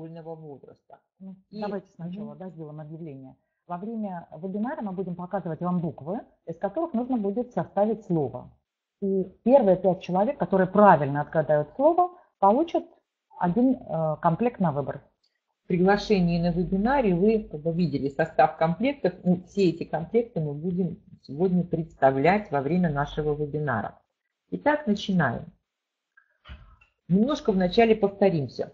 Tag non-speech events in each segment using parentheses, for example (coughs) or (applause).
дошкольного возраста. Ну, И... Давайте сначала да, сделаем объявление. Во время вебинара мы будем показывать вам буквы, из которых нужно будет составить слово. И первые пять человек, которые правильно отгадают слово, получат один э, комплект на выбор. В приглашении на вебинаре вы видели состав комплектов. Ну, все эти комплекты мы будем сегодня представлять во время нашего вебинара. Итак, начинаем. Немножко вначале повторимся.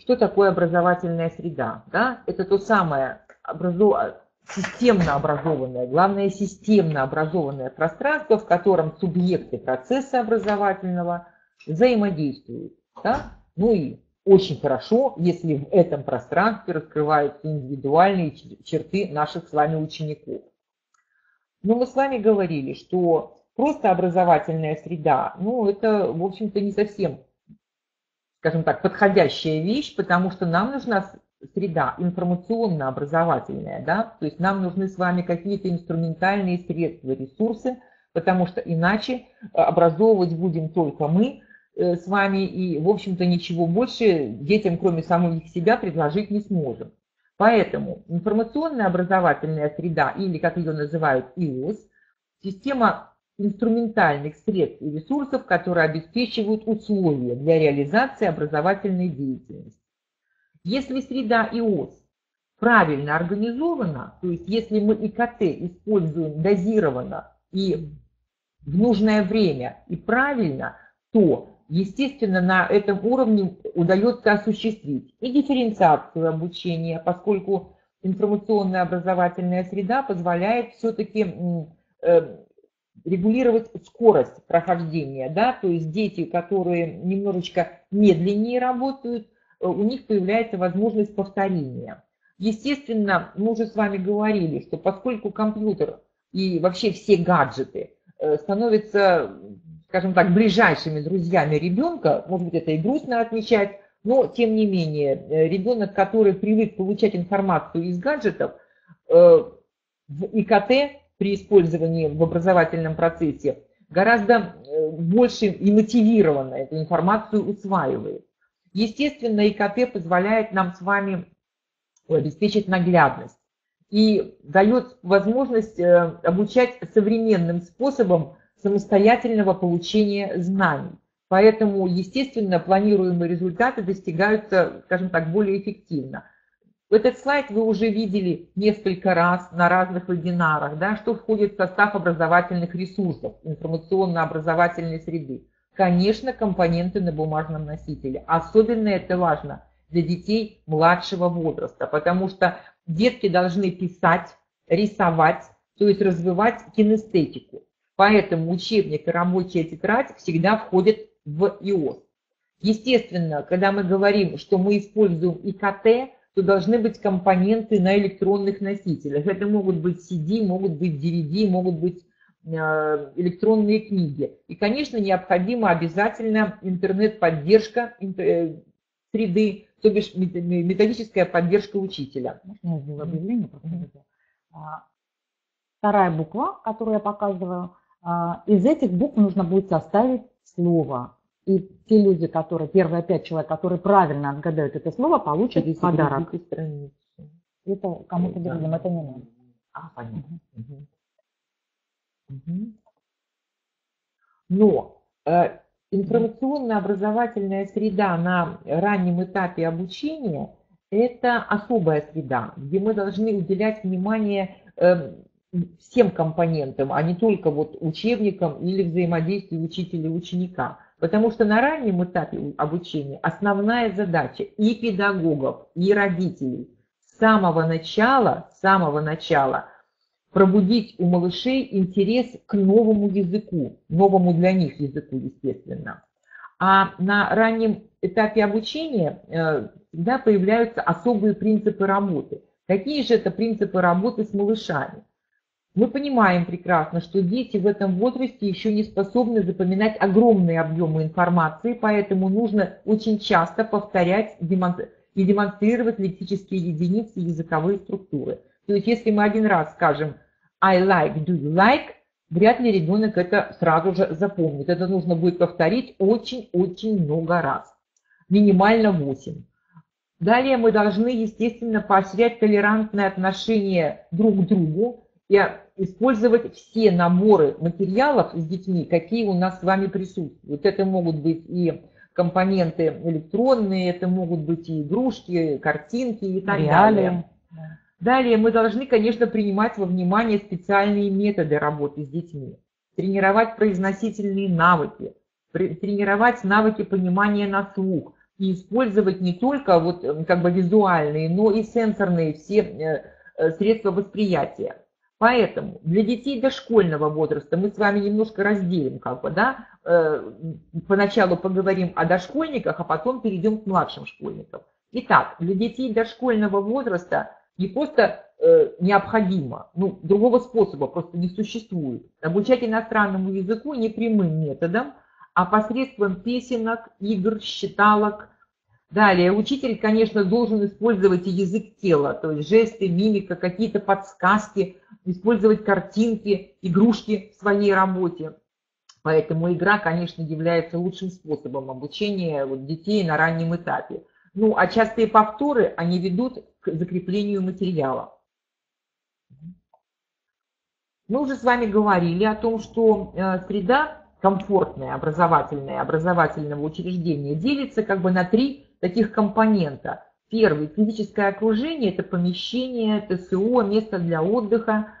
Что такое образовательная среда? Да? Это то самое образов... системно образованное, главное системно образованное пространство, в котором субъекты процесса образовательного взаимодействуют. Да? Ну и очень хорошо, если в этом пространстве раскрываются индивидуальные черты наших с вами учеников. Но мы с вами говорили, что Просто образовательная среда, ну, это, в общем-то, не совсем, скажем так, подходящая вещь, потому что нам нужна среда информационно-образовательная, да, то есть нам нужны с вами какие-то инструментальные средства, ресурсы, потому что иначе э, образовывать будем только мы э, с вами, и, в общем-то, ничего больше детям, кроме самих себя, предложить не сможем. Поэтому информационная образовательная среда, или, как ее называют, ИОС, система инструментальных средств и ресурсов, которые обеспечивают условия для реализации образовательной деятельности. Если среда ИОС правильно организована, то есть если мы ИКТ используем дозированно и в нужное время и правильно, то, естественно, на этом уровне удается осуществить и дифференциацию обучения, поскольку информационная образовательная среда позволяет все-таки регулировать скорость прохождения, да, то есть дети, которые немножечко медленнее работают, э, у них появляется возможность повторения. Естественно, мы уже с вами говорили, что поскольку компьютер и вообще все гаджеты э, становятся, скажем так, ближайшими друзьями ребенка, может быть, это и грустно отмечать, но тем не менее, э, ребенок, который привык получать информацию из гаджетов, в ИКТ при использовании в образовательном процессе гораздо э, больше и мотивированно эту информацию усваивает. Естественно, ИКТ позволяет нам с вами обеспечить наглядность и дает возможность э, обучать современным способом самостоятельного получения знаний. Поэтому, естественно, планируемые результаты достигаются, скажем так, более эффективно. Этот слайд вы уже видели несколько раз на разных вебинарах, да, что входит в состав образовательных ресурсов информационно-образовательной среды. Конечно, компоненты на бумажном носителе. Особенно это важно для детей младшего возраста, потому что детки должны писать, рисовать, то есть развивать кинестетику. Поэтому учебник и рабочая тетрадь всегда входят в ИОС. Естественно, когда мы говорим, что мы используем ИКТ, то должны быть компоненты на электронных носителях. Это могут быть CD, могут быть DVD, могут быть э, электронные книги. И, конечно, необходима обязательно интернет-поддержка э, среды, то бишь методическая поддержка учителя. Можно я сделаю объявление? А, вторая буква, которую я показываю, а, из этих букв нужно будет составить слово. И те люди, которые, первые пять человек, которые правильно отгадают это слово, получат Через подарок. Это кому-то да. дадим, это не надо. А, понятно. Угу. Угу. Но э, информационно-образовательная среда на раннем этапе обучения – это особая среда, где мы должны уделять внимание э, всем компонентам, а не только вот учебникам или взаимодействию учителя и ученика. Потому что на раннем этапе обучения основная задача и педагогов, и родителей с самого начала, с самого начала пробудить у малышей интерес к новому языку, новому для них языку, естественно. А на раннем этапе обучения э, всегда появляются особые принципы работы. Какие же это принципы работы с малышами? Мы понимаем прекрасно, что дети в этом возрасте еще не способны запоминать огромные объемы информации, поэтому нужно очень часто повторять и демонстрировать лексические единицы языковые структуры. То есть если мы один раз скажем I like, do you like, вряд ли ребенок это сразу же запомнит. Это нужно будет повторить очень-очень много раз. минимально 8. Далее мы должны, естественно, поощрять толерантное отношение друг к другу и использовать все наборы материалов с детьми, какие у нас с вами присутствуют. Это могут быть и компоненты электронные, это могут быть и игрушки, картинки и так Реалии. далее. Далее мы должны, конечно, принимать во внимание специальные методы работы с детьми, тренировать произносительные навыки, тренировать навыки понимания на слух и использовать не только вот как бы визуальные, но и сенсорные все э, э, средства восприятия. Поэтому для детей дошкольного возраста мы с вами немножко разделим, как бы, да, э, поначалу поговорим о дошкольниках, а потом перейдем к младшим школьникам. Итак, для детей дошкольного возраста не просто э, необходимо, ну, другого способа просто не существует. Обучать иностранному языку не прямым методом, а посредством песенок, игр, считалок. Далее, учитель, конечно, должен использовать и язык тела, то есть жесты, мимика, какие-то подсказки, использовать картинки, игрушки в своей работе. Поэтому игра, конечно, является лучшим способом обучения вот, детей на раннем этапе. Ну, а частые повторы, они ведут к закреплению материала. Мы уже с вами говорили о том, что э, среда комфортная, образовательная, образовательного учреждения делится как бы на три таких компонента. Первый – физическое окружение, это помещение, ТСО, место для отдыха.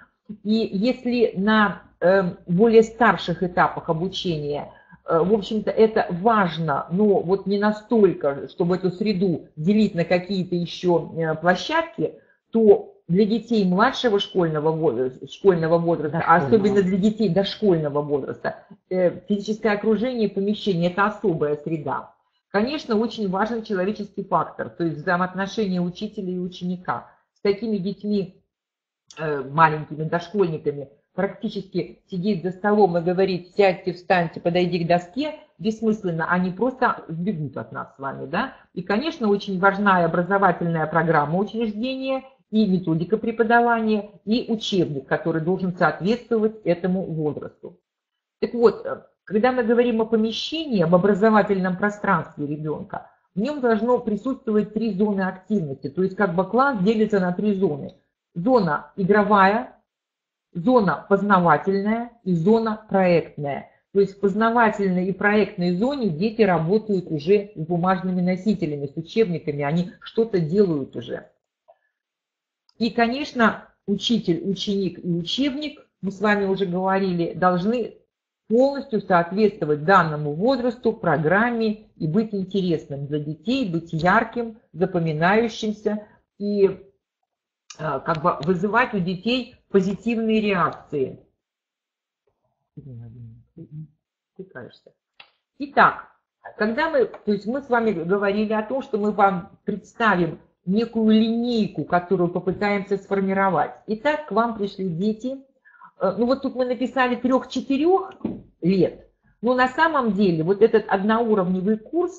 И если на э, более старших этапах обучения, э, в общем-то, это важно, но вот не настолько, чтобы эту среду делить на какие-то еще э, площадки, то для детей младшего школьного возраста, школьного возраста, а особенно для детей дошкольного возраста, физическое окружение, помещение – это особая среда. Конечно, очень важен человеческий фактор, то есть взаимоотношения учителя и ученика. С такими детьми, э, маленькими дошкольниками, практически сидеть за столом и говорить «сядьте, встаньте, подойди к доске» бессмысленно, они просто сбегут от нас с вами. Да? И, конечно, очень важна и образовательная программа учреждения, и методика преподавания, и учебник, который должен соответствовать этому возрасту. Так вот, э, когда мы говорим о помещении, об образовательном пространстве ребенка, в нем должно присутствовать три зоны активности. То есть как бы класс делится на три зоны. Зона игровая, зона познавательная и зона проектная. То есть в познавательной и проектной зоне дети работают уже с бумажными носителями, с учебниками, они что-то делают уже. И, конечно, учитель, ученик и учебник, мы с вами уже говорили, должны полностью соответствовать данному возрасту, программе и быть интересным для детей, быть ярким, запоминающимся и а, как бы вызывать у детей позитивные реакции. Итак, когда мы, то есть мы с вами говорили о том, что мы вам представим некую линейку, которую попытаемся сформировать. Итак, к вам пришли дети, ну вот тут мы написали трех-четырех лет, но на самом деле вот этот одноуровневый курс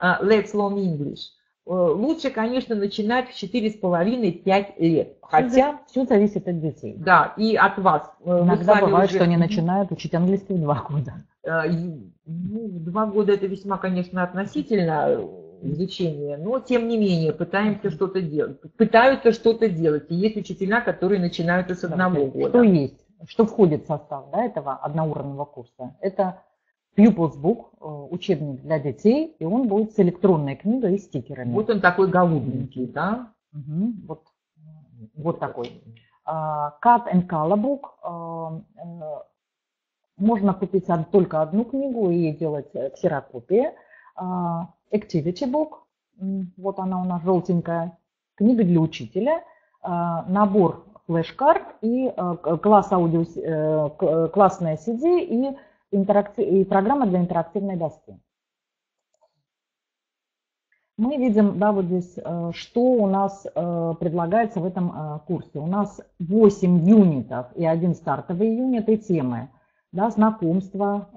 э, Let's Learn English э, лучше, конечно, начинать в 4,5-5 лет. Хотя все зависит от детей. Да, и от вас. Иногда бывает, уже... что они начинают учить английский в два года. Ну, два года это весьма, конечно, относительно изучения, но тем не менее пытаемся что-то делать. Пытаются что-то делать. И есть учителя, которые начинают с одного да, года. Что есть? Что входит в состав да, этого одноуровневого курса. Это Pupils Book, э, учебник для детей, и он будет с электронной книгой и стикерами. Вот он такой голубенький, да? Угу, вот, вот такой. Uh, Cut and Color Book. Uh, uh, можно купить только одну книгу и делать ксерокопии. Activity Book, вот она у нас желтенькая. Книга для учителя. Набор флеш-карт и э, класс аудио, э, классная CD и, и программа для интерактивной доски. Мы видим, да, вот здесь, э, что у нас предлагается в этом курсе. У нас 8 юнитов и один стартовый юнит и темы. Да, знакомство,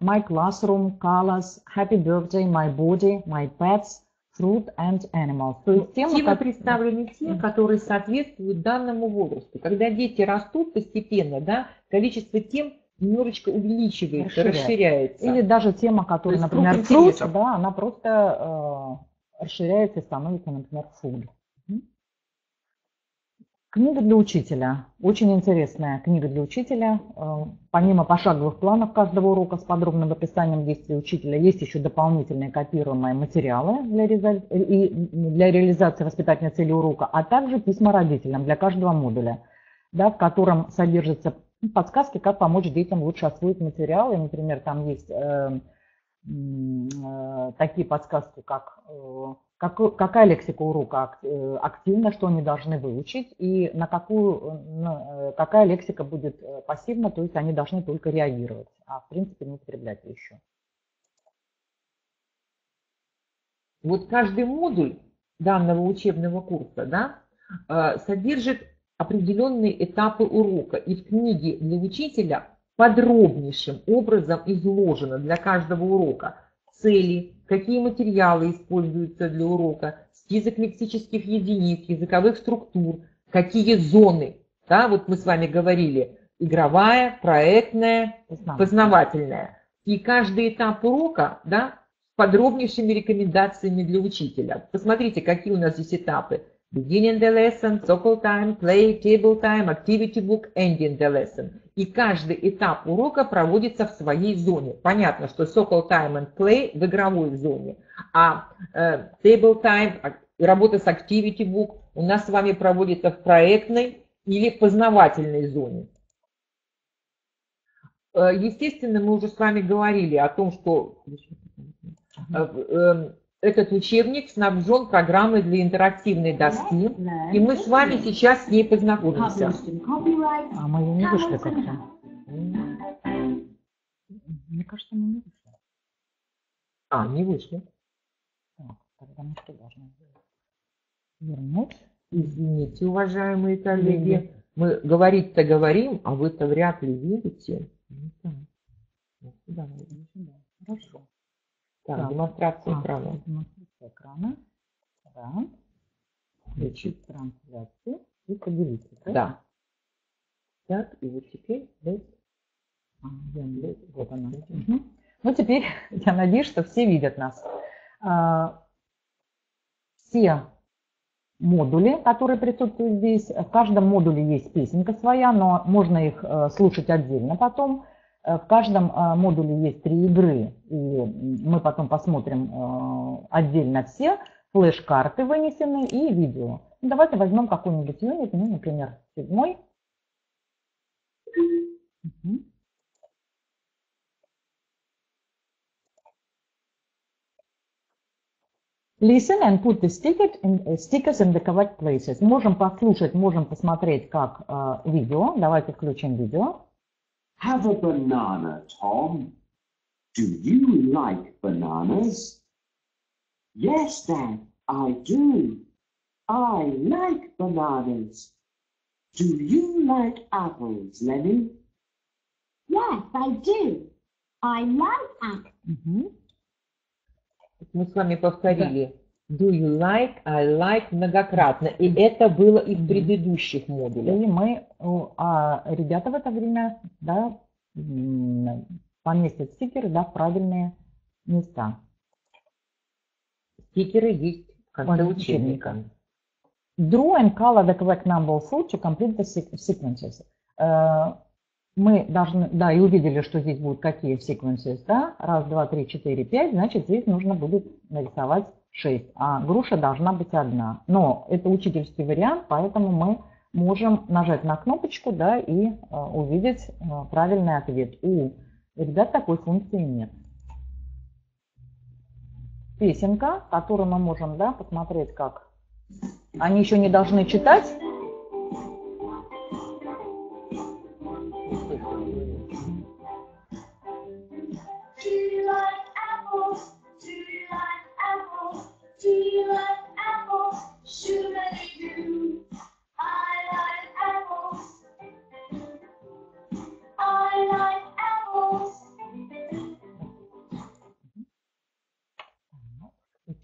My Classroom, Colors, Happy Birthday, My Body, My Pets, Fruit and Animals. То есть темы, темы как... представлены те, которые соответствуют данному возрасту. Когда дети растут постепенно, да, количество тем немножечко увеличивается, Расширяется. расширяется. Или даже тема, которая, например, fruit, да, она просто э, расширяется и становится, например, food. Книга для учителя. Очень интересная книга для учителя. Э, Помимо пошаговых планов каждого урока с подробным описанием действий учителя, есть еще дополнительные копируемые материалы для, реализации воспитательной цели урока, а также письма родителям для каждого модуля, да, в котором содержатся подсказки, как помочь детям лучше освоить материалы. Например, там есть э, э, такие подсказки, как э, какой- какая лексика урока э, активна, что они должны выучить, и на какую, на, э, какая лексика будет э, пассивна, то есть они должны только реагировать, а в принципе не употреблять еще. Вот каждый модуль данного учебного курса да, содержит определенные этапы урока. И в книге для учителя подробнейшим образом изложено для каждого урока цели, какие материалы используются для урока, список лексических единиц, языковых структур, какие зоны. Да, вот мы с вами говорили, игровая, проектная, Познавательно. познавательная. И каждый этап урока да, с подробнейшими рекомендациями для учителя. Посмотрите, какие у нас здесь этапы. Beginning the lesson, circle time, play, table time, activity book, ending the lesson. И каждый этап урока проводится в своей зоне. Понятно, что circle time and play в игровой зоне, а э, table time, а- работа с activity book у нас с вами проводится в проектной или в познавательной зоне. Э, Естественно, мы уже с вами говорили о том, что э, э, этот учебник снабжен программой для интерактивной доски, и мы с вами сейчас с ней познакомимся. А мы ее не вышли как-то. Мне кажется, мы не вышли. А, не вышли. Так, тогда мы что должны сделать? Вернуть. Извините, уважаемые коллеги, мы говорить-то говорим, а вы-то вряд ли видите. Ну, наверное, сюда. Хорошо. Так, Так. демонстрация А, экрана. демонстрация экрана. Да. Включить. Трансляцию и поделиться. Да. Так, и вот теперь let's А? Вот она. Мгм. Ну, теперь (laughs) я надеюсь, что все видят нас. А, Все модули, которые присутствуют здесь, в каждом модуле есть песенка своя, но можно их э, слушать отдельно потом. Э, В каждом э, модуле есть три игры, и мы потом посмотрим э, отдельно все. Флеш-карты вынесены и видео. Ну, Давайте возьмем какой-нибудь юнит, ну, например, седьмой. Listen and put the sticker in, stickers in the correct places. Можем послушать, можем посмотреть как э, видео. Давайте включим видео. Have a banana, Tom. Do you like bananas? Yes, Dad, I do. I like bananas. Do you like apples, Lenny? Yes, I do. I like apples. Mm -hmm. Myśmy powtórzyli. Do you like, I like многократно. И это было и в предыдущих модулях. И мы, а ребята в это время да, поместят стикеры да, в правильные места. Стикеры есть в конце учебника. Draw and color the correct number of fruit to complete the sequ- sequences. Э, Мы должны, да, и увидели, что здесь будут какие sequences, да, раз, два, три, четыре, пять, значит, здесь нужно будет нарисовать шесть, а груша должна быть одна. Но это учительский вариант, поэтому мы можем нажать на кнопочку, да, и э, увидеть э, правильный ответ. У ребят такой функции нет. Песенка, которую мы можем, да, посмотреть, как они еще не должны читать.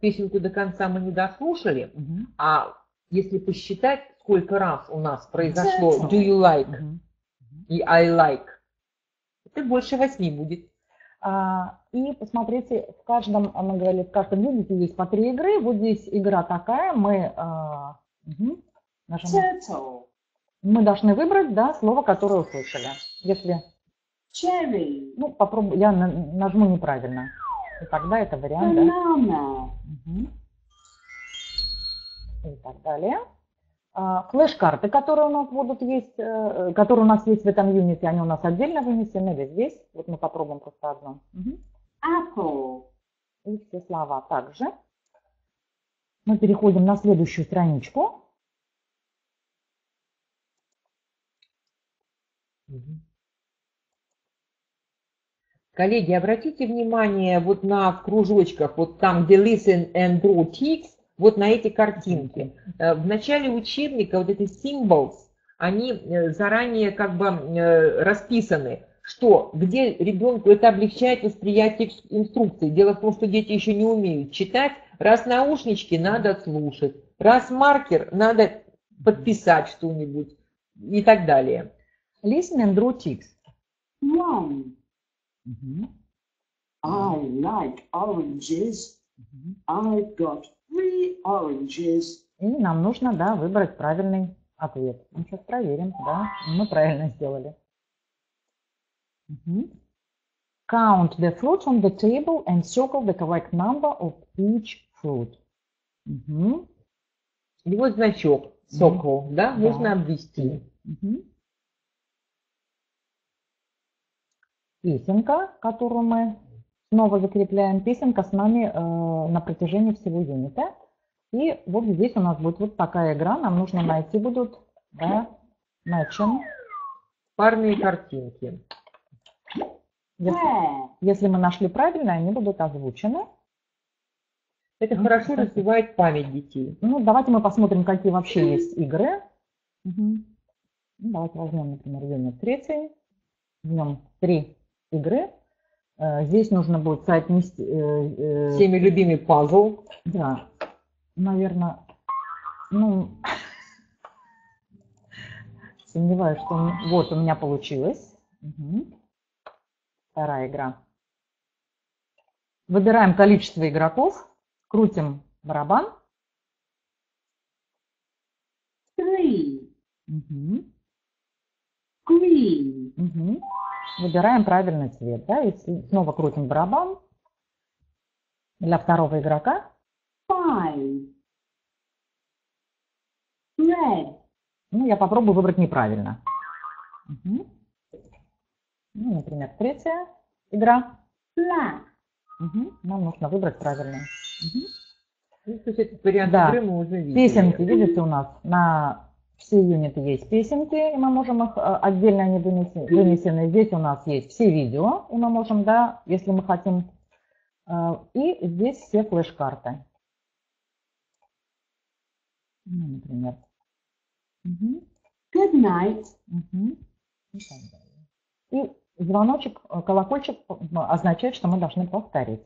Песенку до конца мы не дослушали, Мгм. а если посчитать, сколько раз у нас произошло do you like Мгм. и I like, Это больше восьми будет. А, И посмотрите, в каждом, мы говорили, в каждом юните есть по три игры. Вот здесь игра такая, мы, нажимаем. turtle, мы должны выбрать да, слово, которое услышали. Если, cherry, ну, попробую, я на- нажму неправильно, и тогда это вариант, да. Мгм. И так далее. А, Флеш-карты, которые у нас будут есть, э, которые у нас есть в этом юните, они у нас отдельно вынесены или здесь. Вот мы попробуем просто. Мгм. apple, И все слова также. Мы переходим на следующую страничку. Коллеги, обратите внимание вот на в кружочках, вот там, где listen and draw ticks, вот на эти картинки. Э, В начале учебника вот эти symbols, они э, заранее как бы э, расписаны, что где ребенку это облегчает восприятие инструкций. Дело в том, что дети еще не умеют читать. Раз наушнички, надо слушать. Раз маркер, надо подписать что-нибудь и так далее. Listen and draw ticks. one. I like oranges. I've got three oranges. И нам нужно, да, выбрать правильный ответ. Мы сейчас проверим, да, мы правильно сделали. Мгм. Count the fruits on the table and circle the correct number of each fruit. Мгм. И вот значок, сокол, да, Да. можно обвести. Мгм. Песенка, которую мы снова закрепляем. Песенка с нами э, на протяжении всего юнита. И вот здесь у нас будет вот такая игра. Нам нужно найти будут да, matching. Парные картинки. Если, Pear, если мы нашли правильно, они будут озвучены. Это Ну, хорошо кстати. развивает память детей. Ну, давайте мы посмотрим, какие вообще есть игры. Ну, Давайте возьмем, например, юнит третий. В нем три игры. Э, Здесь нужно будет соотнести, э, э, Всеми любимый пазл. да, наверное, ну, сомневаюсь, что вот у меня получилось. Мгм. Вторая игра. Выбираем количество игроков, крутим барабан. three, Мгм. green, Мгм. Выбираем правильный цвет, да, и снова крутим барабан для второго игрока. five, red, Ну, я попробую выбрать неправильно. Мгм. Ну, например, третья игра. black, Мгм. Нам нужно выбрать правильную. Мгм. Ну, вариант Да. игры мы уже видели. Песенки, видите, у нас на все юниты есть песенки, и мы можем их э, отдельно они вынесены. Здесь у нас есть все видео, и мы можем, да, если мы хотим. Э, И здесь все флеш-карты. Ну, например. Мгм, good night. И так далее. И звоночек, э, колокольчик означает, что мы должны повторить.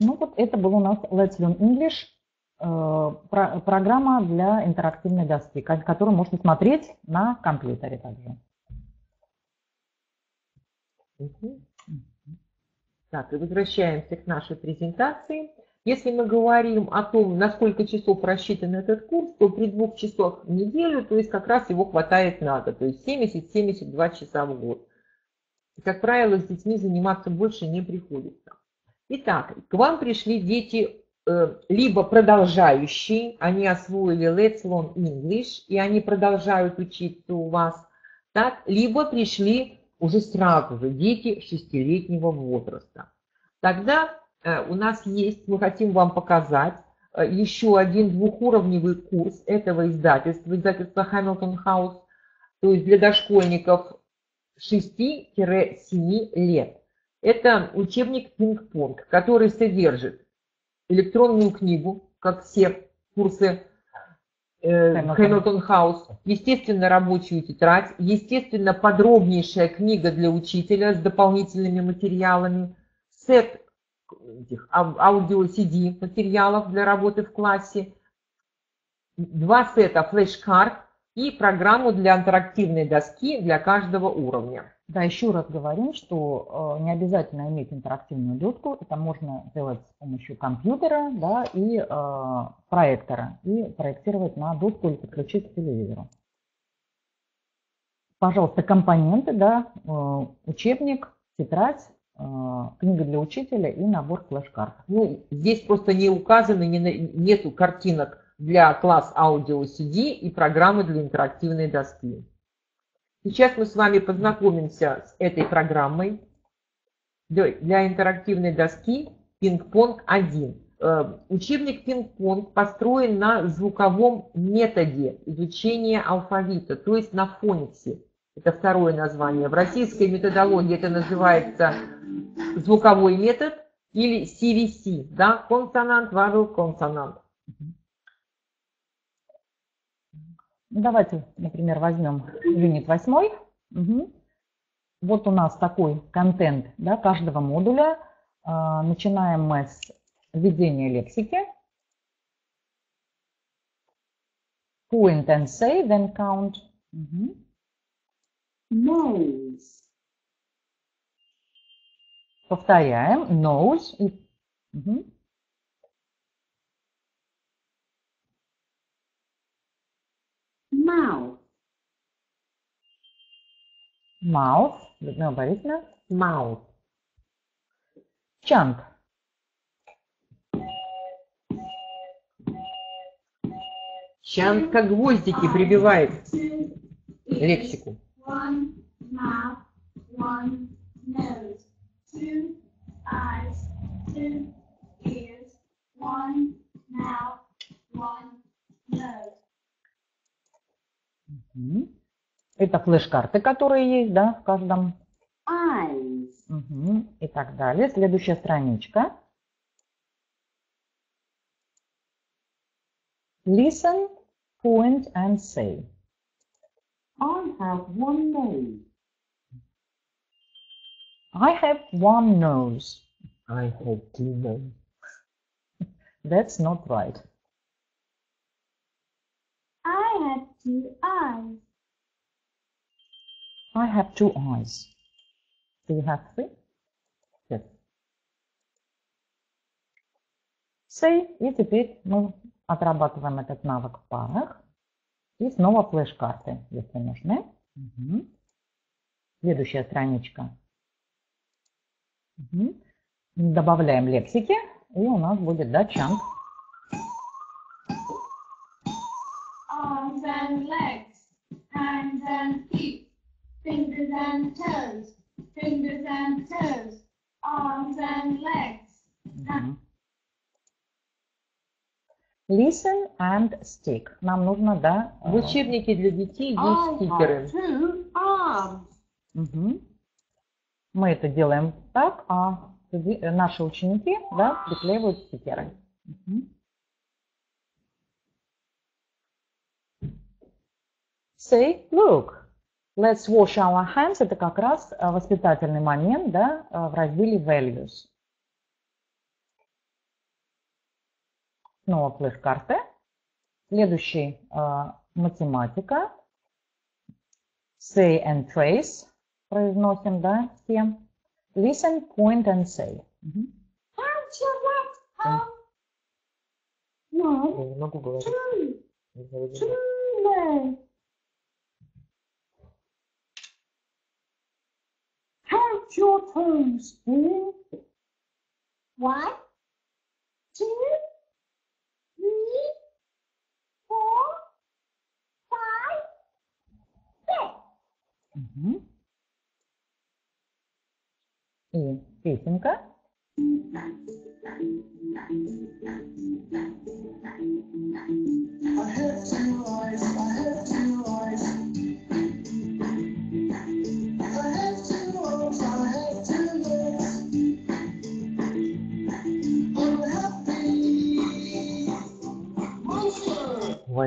Ну вот это был у нас Let's Learn English, про- программа для интерактивной доски, ко- которую можно смотреть на компьютере также. Так, и возвращаемся к нашей презентации. Если мы говорим о том, на сколько часов рассчитан этот курс, то при двух часах в неделю, то есть как раз его хватает надо, то есть 70-72 часа в год. И, как правило, с детьми заниматься больше не приходится. Итак, к вам пришли дети э, либо продолжающие, они освоили Let's Learn English, и они продолжают учиться у вас, так, либо пришли уже сразу же дети шестилетнего возраста. Тогда э, у нас есть, мы хотим вам показать э, еще один двухуровневый курс этого издательства, издательства Hamilton House, то есть для дошкольников 6-7 лет. Это учебник «Пинг-понг», который содержит электронную книгу, как все курсы. Hamilton House, естественно, рабочую тетрадь, естественно, подробнейшая книга для учителя с дополнительными материалами, сет этих ау- аудио-CD материалов для работы в классе, два сета флеш-карт и программу для интерактивной доски для каждого уровня. Да, еще раз говорим, что э, не обязательно иметь интерактивную доску, это можно делать с помощью компьютера да, и э, проектора, и проектировать на доску или подключить к телевизору. Пожалуйста, компоненты, да, э, учебник, тетрадь, э, книга для учителя и набор флеш-карт. Ну, здесь просто не указаны, не, нету картинок для класс аудио CD и программы для интерактивной доски. Сейчас мы с вами познакомимся с этой программой для, интерактивной доски Пинг-понг 1. Э, Учебник Пинг-понг построен на звуковом методе изучения алфавита, то есть на фониксе. Это второе название. В российской методологии это называется звуковой метод или CVC, да, консонант, вавел, консонант. Ну, Давайте, например, возьмем юнит 8. Мгм. Вот у нас такой контент да, каждого модуля. А, Начинаем мы с введения лексики. Point and say, then count. Nose, Повторяем. Nose. и- mouth, Mouth. Людмила Борисовна. Mouth. Chunk. Чант как гвоздики прибивает лексику. One mouth, one nose, two eyes, two ears, one mouth, one nose. Это флеш-карты, которые есть да, в каждом eyes, Мгм. И так далее. Следующая страничка. Listen, point and say. I have one nose, I have one nose. I have two nose. That's not right. I have two eyes. I have two eyes. Do you have three? Yes. Say. И теперь мы отрабатываем этот навык в парах. И снова флеш-карты, если нужны. Мгм. Следующая страничка. Мгм. Добавляем лексики, и у нас будет да, чанг. And feet, fingers and toes, fingers and toes, arms and legs. Listen and stick. Нам нужно, да, В учебнике для детей есть стикеры. two arms, Мгм. Мы это делаем так, а э, наши ученики да, приклеивают стикеры. Мгм. Say, look, let's wash our hands. Это как раз э, воспитательный момент да, э, в разделе values. Снова флеш-карты. Следующий э, математика. Say and trace произносим, да, все. Listen, point and say. No, Я не могу говорить. Count your toes, dear. One, two, three, four, five, six. Мгм. И песенка. I have two eyes, I have two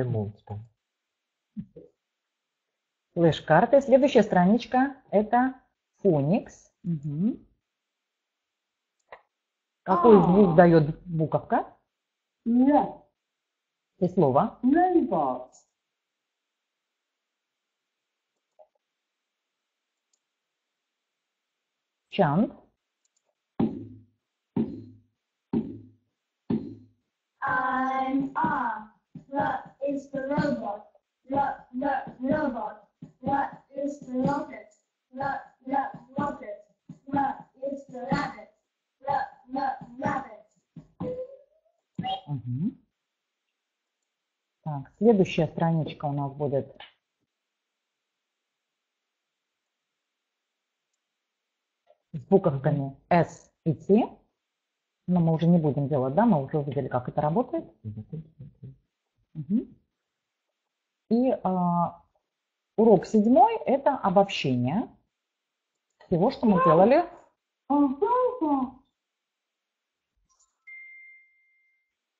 monster? Флеш-карты. Следующая страничка – это фоникс. Мгм. Какой А. звук дает буковка Left, и слово? robot, Chant. I'm R. Is the robot. R, R, robot. R is the rocket. R, R, rocket. R is the rabbit. R, R, rabbit. Мгм. Так, следующая страничка у нас будет с буковками S и T. Но мы уже не будем делать, да, мы уже увидели, как это работает. И а, урок седьмой – это обобщение всего, что мы делали.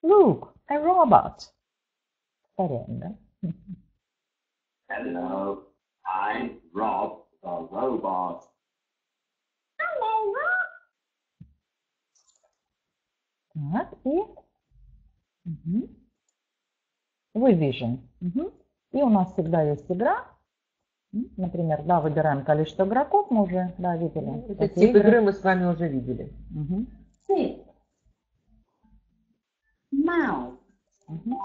Look, a robot. Повторяем, да? Hello, I'm Rob the robot. Так, и мгм. Revision. Мгм. И у нас всегда есть игра. Например, да, выбираем количество игроков, мы уже, да, видели. Этот такие тип игры мы с вами уже видели. Mouse. Мгм.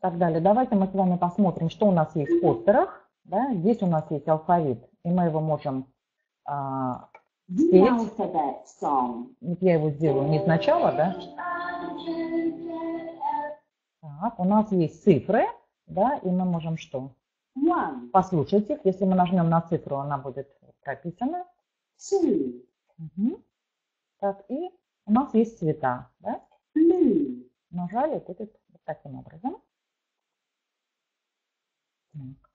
Так далее. Давайте мы с вами посмотрим, что у нас есть в постерах. Да? Здесь у нас есть алфавит, и мы его можем... а, song. вот я его сделаю не сначала, да? Так, у нас есть цифры, да, и мы можем что? One, Послушать их. Если мы нажмем на цифру, она будет прописана. two, Мгм. Так, и у нас есть цвета, да? blue, Нажали, будет вот таким образом. Так.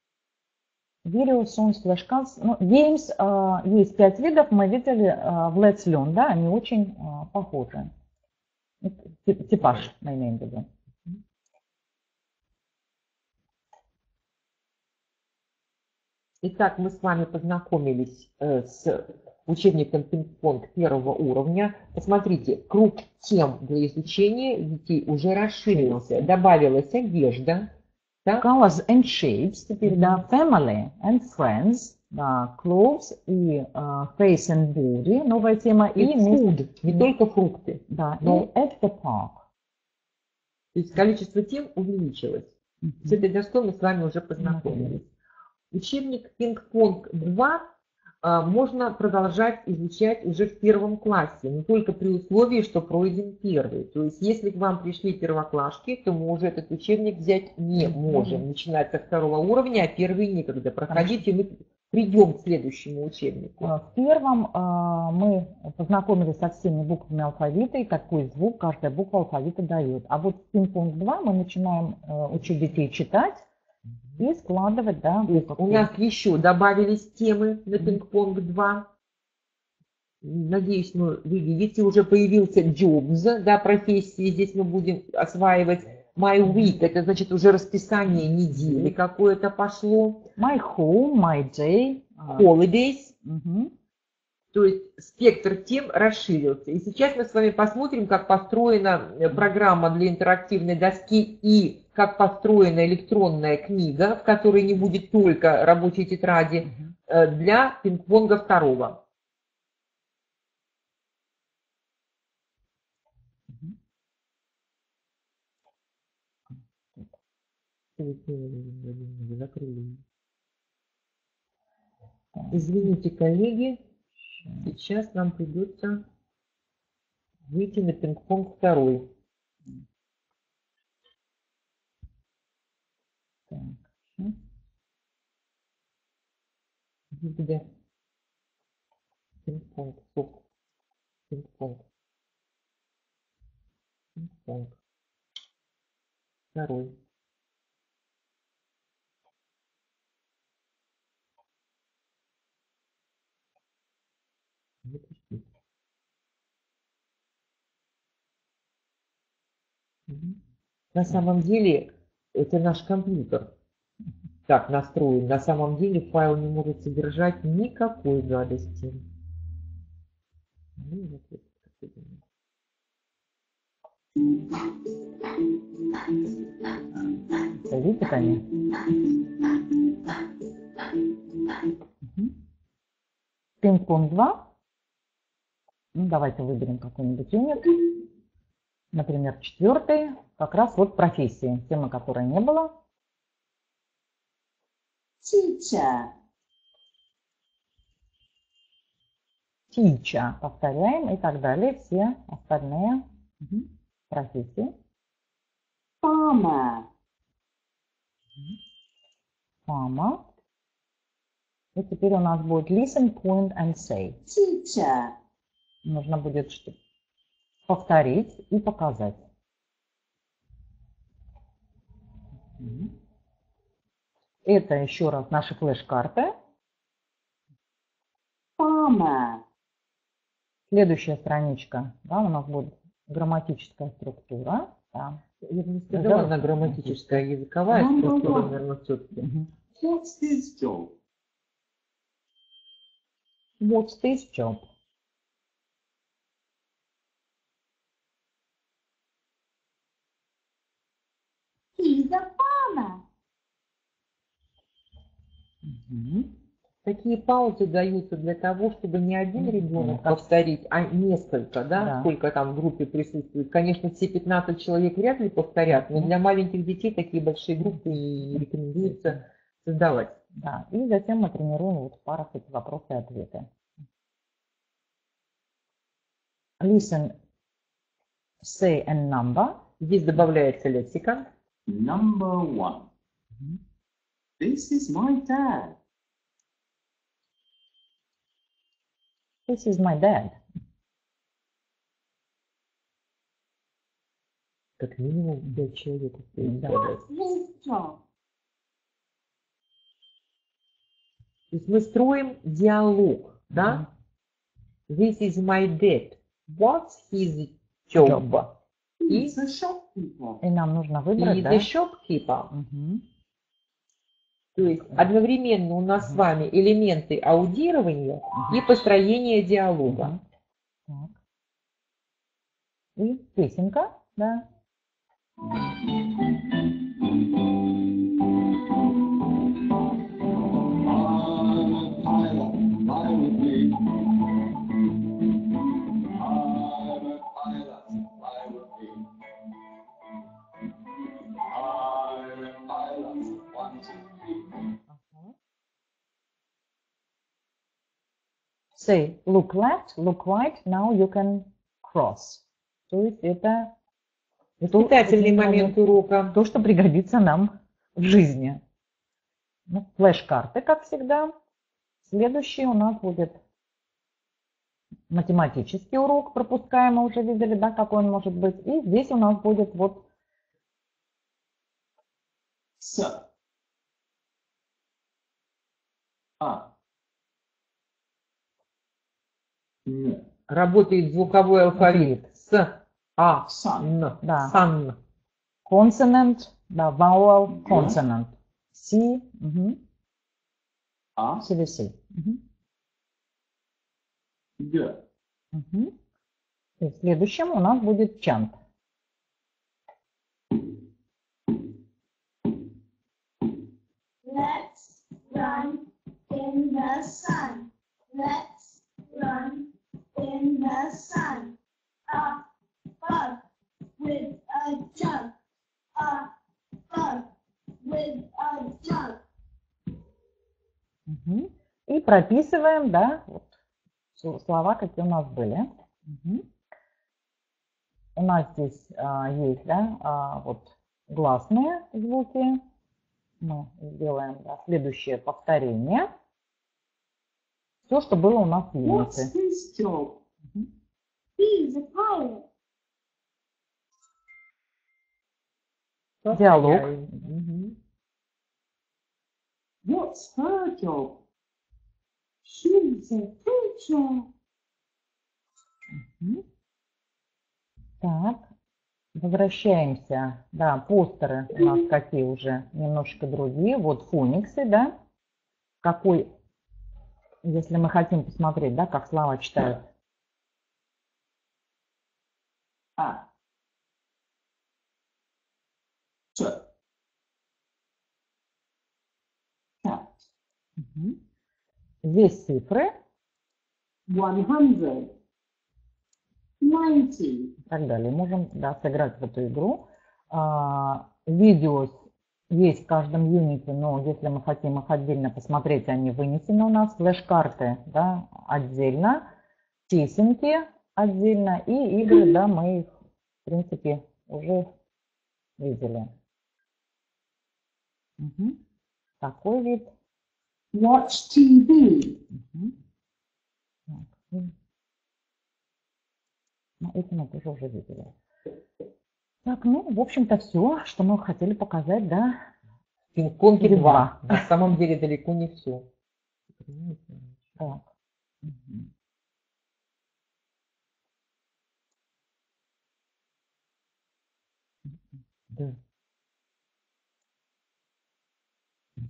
Video, songs, flashcards. Ну, games а, есть пять видов, мы видели а, в Let's Learn, да, они очень а, похожи. Типаж мы имеем в виду. Итак, мы с вами познакомились э, с учебником пинг-понг первого уровня. Посмотрите, круг тем для изучения детей уже расширился. Добавилась одежда, да? Colors and shapes, теперь, да, family and friends, да, clothes и а, face and body, новая тема, и и, food, не только фрукты. да, Но- и at the park. То есть количество тем увеличилось. С этой доской мы с вами уже познакомились. Учебник «Пинг-понг 2» а, можно продолжать изучать уже в первом классе, но только при условии, что пройден первый. То есть если к вам пришли первоклашки, то мы уже этот учебник взять не можем. Начинать со второго уровня, а первый некогда проходить, и мы придем к следующему учебнику. А, В первом а, мы познакомились со всеми буквами алфавита и какой звук каждая буква алфавита дает. А вот в пинг-понг 2 мы начинаем э, учить детей читать и складывать, да, буковки. У нас еще добавились темы на пинг-понг 2. Надеюсь, мы, вы видите, уже появился jobs, да, профессии. Здесь мы будем осваивать my week. Это значит уже расписание недели какое-то пошло. My home, my day. а, Holidays. мгм. То есть спектр тем расширился. И сейчас мы с вами посмотрим, как построена э, программа для интерактивной доски и как построена электронная книга, в которой не будет только рабочей тетради, э, для пинг-понга второго. Извините, коллеги, сейчас нам придется выйти на пинг-понг второй. так. Где? Пинг-понг, стоп. Пинг-понг. Пинг-понг. Второй. Запустить. Мгм. На самом деле это наш компьютер так настроен. На самом деле файл не может содержать никакой гадости. Видите, они? Мгм. Пинг-понг 2 Ну, давайте выберем какой-нибудь юнит. Например, четвертый. Как раз вот профессии, темы которой не было. teacher, Teacher. Повторяем и так далее. Все остальные профессии. farmer, Мама. И теперь у нас будет listen, point and say. teacher, Нужно будет что- повторить и показать. Это еще раз наши флеш-карты. Следующая страничка, да, у нас будет грамматическая структура. Да. Я бы не сказала, она грамматическая, а языковая ну, структура, наверное, все-таки. What's his job? What's this job? He's a farmer. Такие паузы даются для того, чтобы не один ребенок повторить, а несколько, да, Да. сколько там в группе присутствует. Конечно, все 15 человек вряд ли повторят, но для маленьких детей такие большие группы и рекомендуется создавать. Да. И затем мы тренируем вот в парах эти вопросы и ответы. Listen, say and number. Здесь добавляется лексика. Number one. This is my dad. This is my dad. Как минимум 5 человек успеют Да. сказать. His job. То есть мы строим диалог, да? This is my dad. What's his job? he's a shopkeeper, И нам нужно выбрать, He's да? a shopkeeper. Мгм. То есть одновременно у нас с вами элементы аудирования и построения диалога. Так. И песенка, да. Say, look left, look right, now you can cross. То есть это то- Воспитательный эти момент урока. то, что пригодится нам в жизни. Ну, флеш-карты, как всегда. Следующий у нас будет математический урок, пропускаем, мы уже видели, да, какой он может быть. И здесь у нас будет вот Sir. А. Н. Работает звуковой алфавит. С, А. Н. Да. Сан. consonant, да, vowel, consonant. C, угу, А. CVC. Мгм, Г. мгм. И следующим у нас будет chant. Let's run in the sun. Let's run in the sun. A bug with a jug. A bug with a jug. Мгм. И прописываем, да, вот сл- слова, какие у нас были. Мгм. У нас здесь а, есть, да, а, вот гласные звуки. Мы сделаем да, следующее повторение. Все, что было у нас в what's юните. his job, He's a pilot. Диалог. Мгм. what's her job, She's a teacher. Мгм. Так, возвращаемся. Да, постеры у нас какие уже немножко другие. Вот фониксы, да. Какой, если мы хотим посмотреть, да, как слова читают. А. Здесь цифры. one hundred, ninety, и так далее. Можем да, сыграть в эту игру. А, видео есть в каждом юните, но если мы хотим их отдельно посмотреть, они вынесены у нас. Флеш-карты да, отдельно, песенки отдельно и игры, да, мы их, в принципе, уже видели. Мгм. Такой вид. watch TV, Мгм. Так, и- Ну, эти мы тоже уже видели. Так, ну, в общем-то, все, что мы хотели показать, да. Или два. (laughs) На самом деле далеко не все. Так. Да.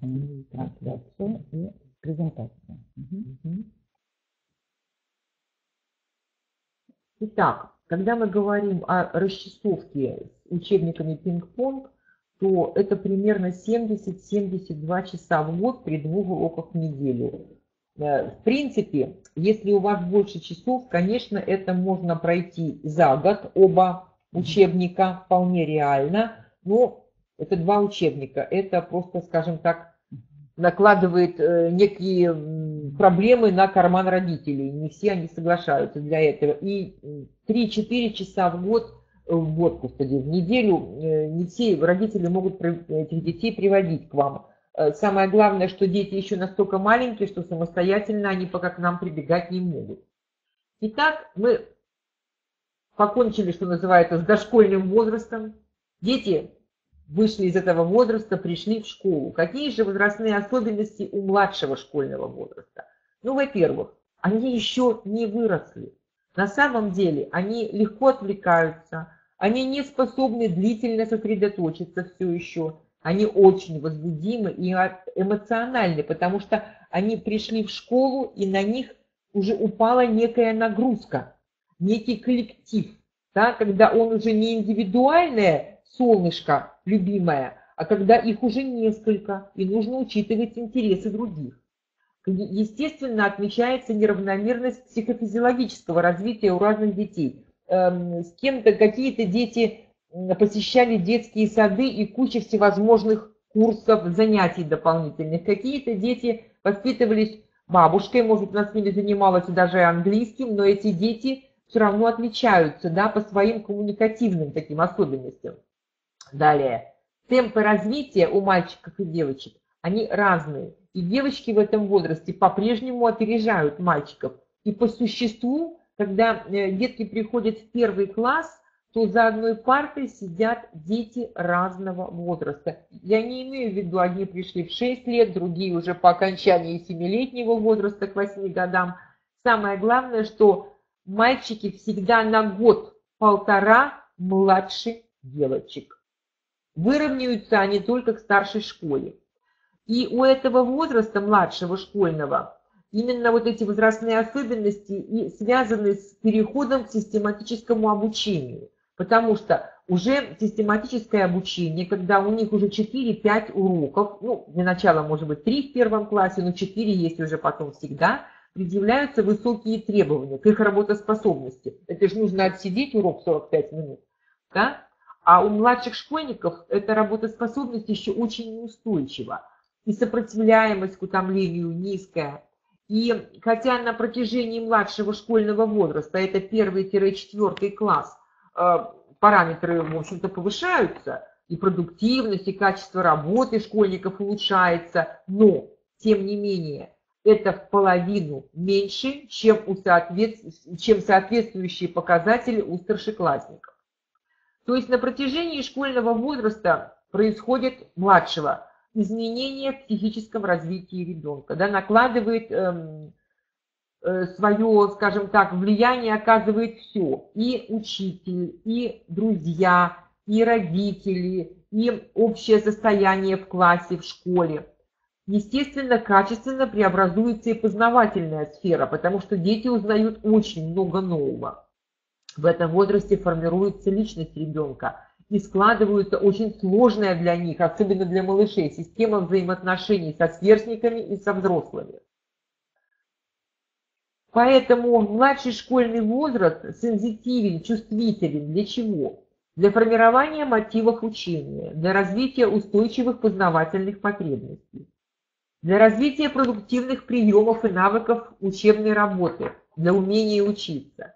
Мгм. Трансляцию и презентацию. Мгм. Итак, когда мы говорим о расчесовке с учебниками пинг-понг, то это примерно 70-72 часа в год при двух уроках в неделю. Э, В принципе, если у вас больше часов, конечно, это можно пройти за год, оба учебника, вполне реально, но это два учебника, это просто, скажем так, накладывает э, некие проблемы на карман родителей. Не все они соглашаются для этого. И м, 3-4 часа в год, э, в год, господи, в неделю э, не все родители могут этих детей приводить к вам. Самое главное, что дети еще настолько маленькие, что самостоятельно они пока к нам прибегать не могут. Итак, мы покончили, что называется, с дошкольным возрастом. Дети вышли из этого возраста, пришли в школу. Какие же возрастные особенности у младшего школьного возраста? Ну, во-первых, они еще не выросли. На самом деле они легко отвлекаются, они не способны длительно сосредоточиться все еще, они очень возбудимы и эмоциональны, потому что они пришли в школу и на них уже упала некая нагрузка, некий коллектив, да, когда он уже не индивидуальное солнышко любимое, а когда их уже несколько, и нужно учитывать интересы других. Естественно, отмечается неравномерность психофизиологического развития у разных детей. Эм, С кем-то какие-то дети посещали детские сады и куча всевозможных курсов, занятий дополнительных. Какие-то дети воспитывались бабушкой, может, она с ними занималась даже английским, но эти дети все равно отличаются да, по своим коммуникативным таким особенностям. Далее. Темпы развития у мальчиков и девочек, они разные. И девочки в этом возрасте по-прежнему опережают мальчиков. И по существу, когда э, детки приходят в первый класс, то за одной партой сидят дети разного возраста. Я не имею в виду, одни пришли в 6 лет, другие уже по окончании 7-летнего возраста к 8 годам. Самое главное, что мальчики всегда на год-полтора младше девочек. Выровняются они только к старшей школе. И у этого возраста младшего школьного именно вот эти возрастные особенности и связаны с переходом к систематическому обучению. Потому что уже систематическое обучение, когда у них уже 4-5 уроков, ну, для начала, может быть, 3 в первом классе, но 4 есть уже потом всегда, предъявляются высокие требования к их работоспособности. Это же нужно отсидеть урок 45 минут. Да? А у младших школьников эта работоспособность еще очень неустойчива. И сопротивляемость к утомлению низкая. И хотя на протяжении младшего школьного возраста, это первый-четвертый класс, э, параметры, в общем-то, повышаются, и продуктивность, и качество работы школьников улучшается, но, тем не менее, это в половину меньше, чем, у соответ- чем соответствующие показатели у старшеклассников. То есть на протяжении школьного возраста происходит младшего изменение в психическом развитии ребенка, да, накладывает эм, э, свое, скажем так, влияние оказывает все. И учитель, и друзья, и родители, и общее состояние в классе, в школе. Естественно, качественно преобразуется и познавательная сфера, потому что дети узнают очень много нового. В этом возрасте формируется личность ребенка и складывается очень сложная для них, особенно для малышей, система взаимоотношений со сверстниками и со взрослыми. Поэтому младший школьный возраст сензитивен, чувствителен. Для чего? Для формирования мотивов учения, для развития устойчивых познавательных потребностей, для развития продуктивных приемов и навыков учебной работы, для умения учиться,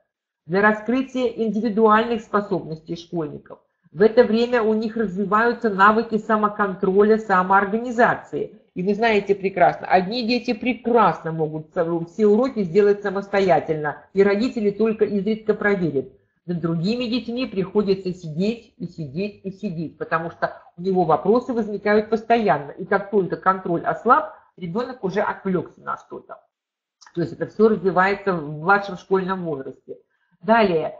для раскрытия индивидуальных способностей школьников. В это время у них развиваются навыки самоконтроля, самоорганизации. И вы знаете прекрасно, одни дети прекрасно могут все уроки сделать самостоятельно, и родители только изредка проверят. Над другими детьми приходится сидеть и сидеть и сидеть, потому что у него вопросы возникают постоянно. И как только контроль ослаб, ребенок уже отвлекся на что-то. То есть это все развивается в младшем школьном возрасте. Далее,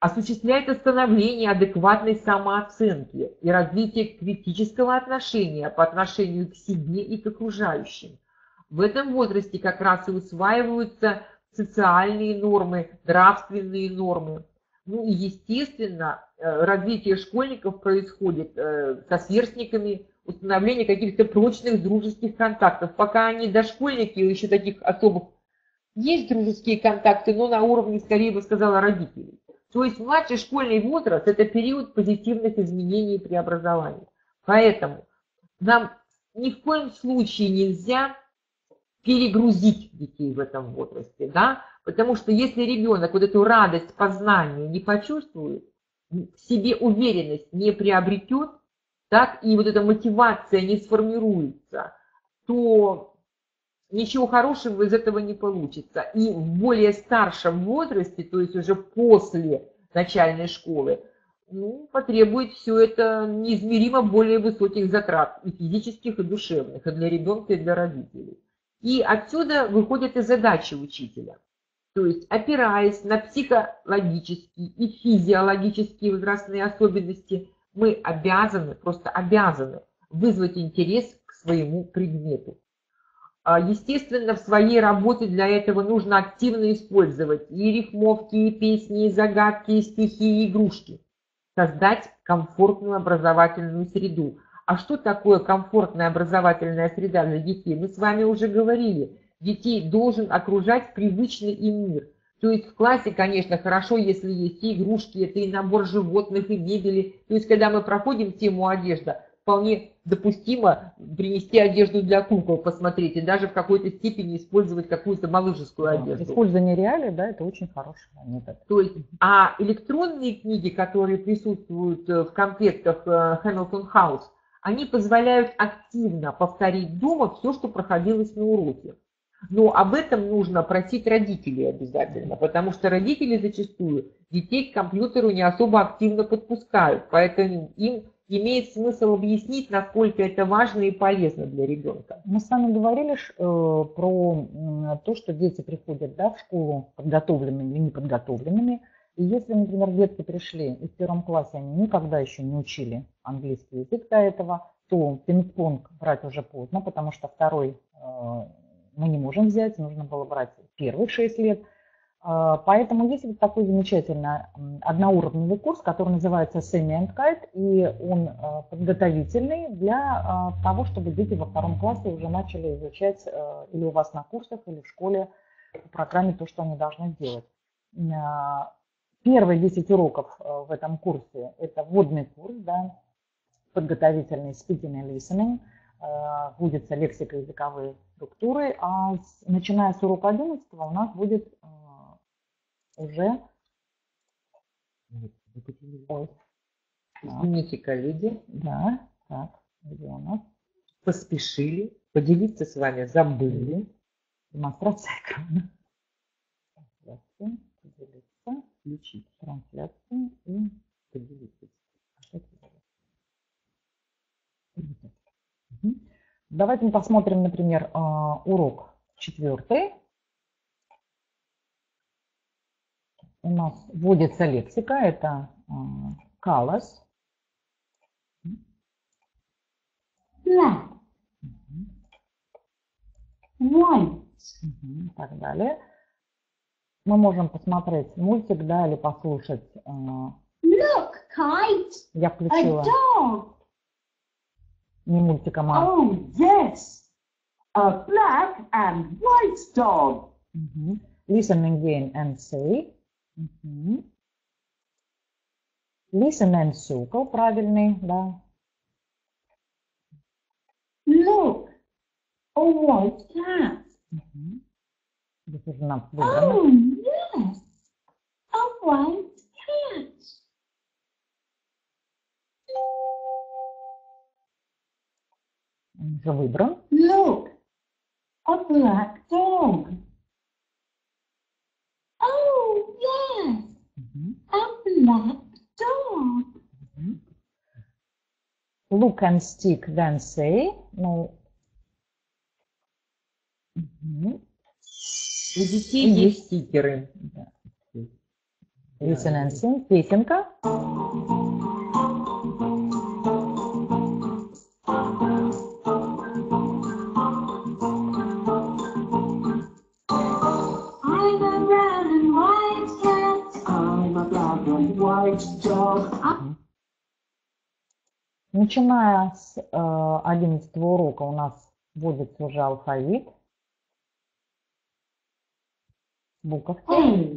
осуществляет становление адекватной самооценки и развитие критического отношения по отношению к себе и к окружающим. В этом возрасте как раз и усваиваются социальные нормы, нравственные нормы. Ну и, естественно, э, развитие школьников происходит э, со сверстниками, установление каких-то прочных дружеских контактов. Пока они дошкольники, еще таких особых есть дружеские контакты, но на уровне, скорее бы сказала, родителей. То есть младший школьный возраст – это период позитивных изменений и преобразований. Поэтому нам ни в коем случае нельзя перегрузить детей в этом возрасте, да, потому что если ребенок вот эту радость познания не почувствует, в себе уверенность не приобретет, так, и вот эта мотивация не сформируется, то ничего хорошего из этого не получится. И в более старшем возрасте, то есть уже после начальной школы, ну, потребует все это неизмеримо более высоких затрат и физических, и душевных, и для ребенка, и для родителей. И отсюда выходят и задачи учителя. То есть, опираясь на психологические и физиологические возрастные особенности, мы обязаны, просто обязаны вызвать интерес к своему предмету. А, естественно, в своей работе для этого нужно активно использовать и рифмовки, и песни, и загадки, и стихи, и игрушки. Создать комфортную образовательную среду. А что такое комфортная образовательная среда для детей? Мы с вами уже говорили. Детей должен окружать привычный им мир. То есть в классе, конечно, хорошо, если есть и игрушки, это и набор животных, и мебели. То есть когда мы проходим тему одежда, вполне допустимо принести одежду для кукол, посмотреть, и даже в какой-то степени использовать какую-то малышескую одежду. Использование реалий, да, это очень хороший метод. То есть, а электронные книги, которые присутствуют э, в комплектах э, Hamilton House, они позволяют активно повторить дома все, что проходилось на уроке. Но об этом нужно просить родителей обязательно, потому что родители зачастую детей к компьютеру не особо активно подпускают, поэтому им имеет смысл объяснить, насколько это важно и полезно для ребенка. Мы с вами говорили э, про э, то, что дети приходят да, в школу подготовленными или неподготовленными. И если, например, детки пришли и в первом классе они никогда еще не учили английский язык до этого, то пинг-понг брать уже поздно, потому что второй э, мы не можем взять, нужно было брать первых шесть лет – поэтому есть вот такой замечательный одноуровневый курс, который называется Semi and Kite, и он а, подготовительный для а, того, чтобы дети во втором классе уже начали изучать или у вас на курсах, или в школе по программе то, что они должны сделать. Первые 10 уроков в этом курсе – это вводный курс, да, подготовительный speaking and listening, вводятся лексика языковые структуры, а начиная с урока 11 у нас будет уже Ой. Извините, коллеги. Да, так, где у нас? Поспешили, поделиться с вами забыли. Демонстрация экрана. Трансляция, поделиться, включить трансляцию и поделиться. Давайте мы посмотрим, например, а, урок четвертый. У нас вводится лексика, это colors. Black. White. И так далее. Мы можем посмотреть мультик, да, или послушать. Look, kite. Я A включила dog. не мультик, а Oh, yes. A black and white dog. Listen again and say. Мгм. Listen and circle, правильный, да. Look, a white cat. Мгм. Здесь уже нам выбрано. Oh, yes, a white cat. Уже выбран. Look, a black dog. Oh, yes, Мгм. a black dog. Look and stick, then say. Ну, мгм. У детей Мгм. есть стикеры. Listen and sing. Песенка. Начиная с э, 11 урока у нас вводится уже алфавит. Буковки. A.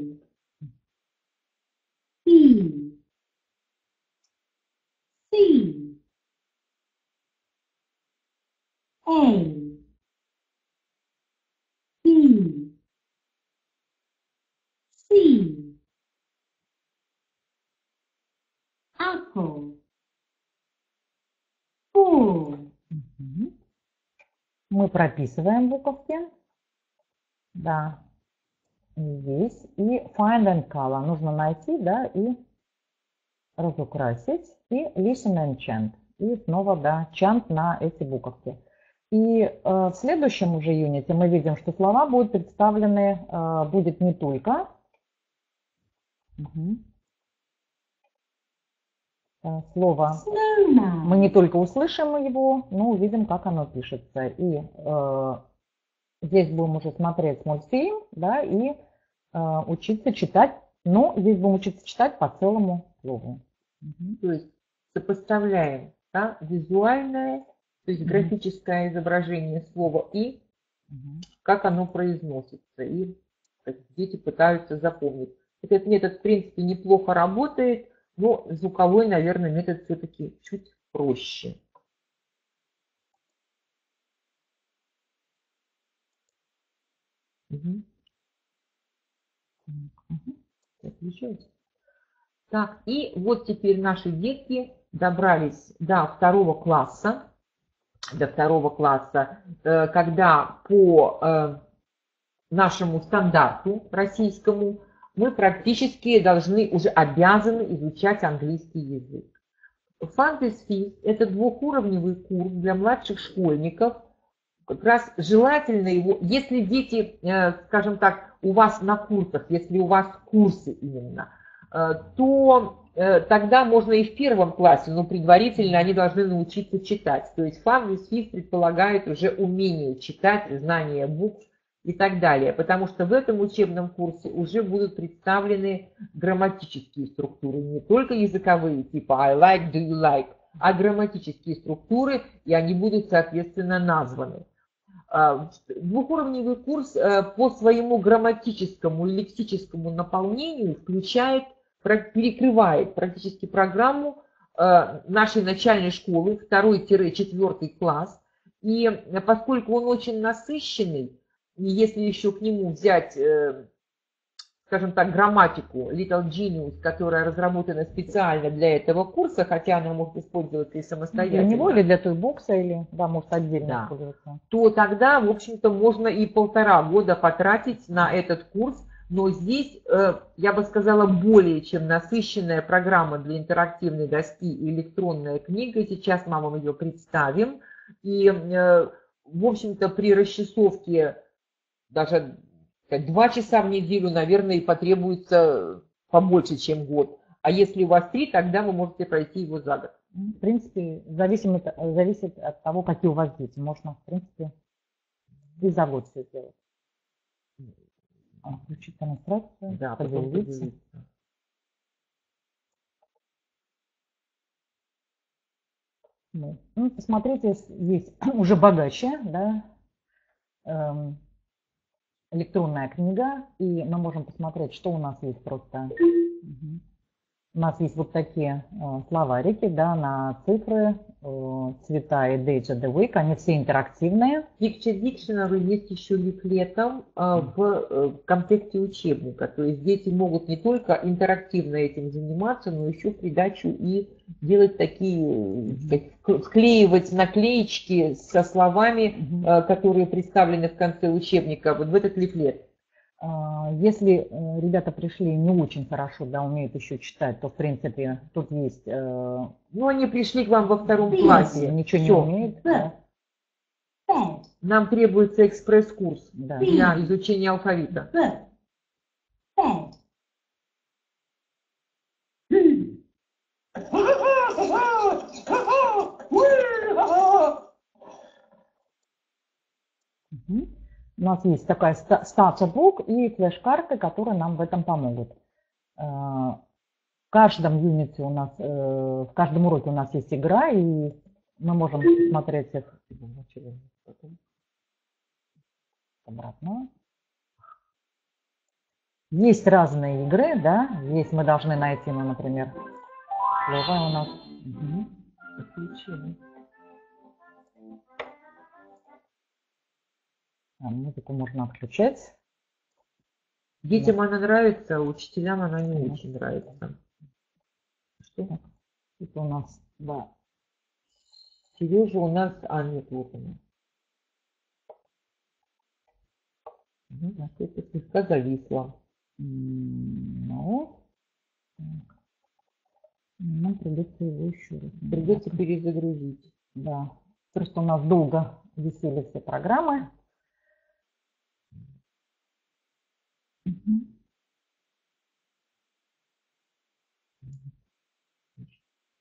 B. C. A. B. C. Apple. Мгм. Мы прописываем буковки. Да. Здесь. И find and color. Нужно найти, да, и разукрасить. И listen and chant. И снова, да, chant на эти буковки. И э, в следующем уже юните мы видим, что слова будут представлены, э, будет не только Мгм. Э, слово мы не только услышим его, но увидим, как оно пишется. И э, здесь будем уже смотреть мультфильм, да, и э, учиться читать. Но здесь будем учиться читать по целому слову. То есть сопоставляем да, визуальное, то есть Мгм. графическое изображение слова и как оно произносится. И дети пытаются запомнить. Этот метод, в принципе, неплохо работает, но звуковой, наверное, метод все-таки чуть проще. Мгм. Так. Так, и вот теперь наши детки добрались до второго класса, до второго класса, э, когда по э, нашему стандарту российскому мы практически должны, уже обязаны изучать английский язык. Фантасфиз – это двухуровневый курс для младших школьников. Как раз желательно его, если дети, э, скажем так, у вас на курсах, если у вас курсы именно, э, то э, тогда можно и в первом классе, но предварительно они должны научиться читать. То есть фантасфиз предполагает уже умение читать, знание букв и так далее, потому что в этом учебном курсе уже будут представлены грамматические структуры, не только языковые, типа I like, do you like, а грамматические структуры, и они будут, соответственно, названы. А, Двухуровневый курс э, по своему грамматическому и лексическому наполнению включает, перекрывает практически программу э, нашей начальной школы, 2-4 класс. И э, поскольку он очень насыщенный, и если еще к нему взять, э, скажем так, грамматику Little Genius, которая разработана специально для этого курса, хотя она может использоваться и Для самостоятельно, него или для той бокса, или, да, может отдельно Да. использоваться. то тогда, в общем-то, можно и полтора года потратить на этот курс. Но здесь, э, я бы сказала, более чем насыщенная программа для интерактивной доски и электронная книга. Сейчас мы вам ее представим. И, э, в общем-то, при расчесовке даже два часа в неделю, наверное, и потребуется побольше, чем год. А если у вас три, тогда вы можете пройти его за год. Ну, В принципе, зависит, зависит от того, какие у вас дети. Можно, в принципе, и за год все сделать. А, Включить демонстрацию, Да, поделиться. Ну, ну, посмотрите, есть (coughs) уже богаче, да, эм, электронная книга, и мы можем посмотреть, что у нас есть просто. Мгм. У нас есть вот такие э, словарики, да, на цифры, э, цвета и date of the week, они все интерактивные. Picture Dictionary есть еще лифлетом а, в э, в комплекте учебника. То есть дети могут не только интерактивно этим заниматься, но еще в придачу и делать такие, сказать, вклеивать наклеечки со словами, которые представлены в конце учебника, вот в этот лифлет. А, Если э, ребята пришли не очень хорошо, да, умеют еще читать, то, в принципе, тут есть, э, Ну, они пришли к вам во втором если классе. ничего не Всё. умеют, да, Нам требуется экспресс-курс да. для изучения алфавита. book, У нас есть такая ста- статус-бук и флеш-карты, которые нам в этом помогут. Э, В каждом юните у нас, э, в каждом уроке у нас есть игра, и мы можем смотреть их обратно. Есть разные игры, да, здесь мы должны найти, ну, например, у нас. Мгм. Музыку можно отключать. Детям она нравится, а учителям она не очень нравится. Что это у нас? Да. Сережа у нас, а нет, вот она. Ну, а что-то слегка зависла. М, Ну, так. нам придется его еще раз. Придется перезагрузить. Да. Просто у нас долго висели все программы.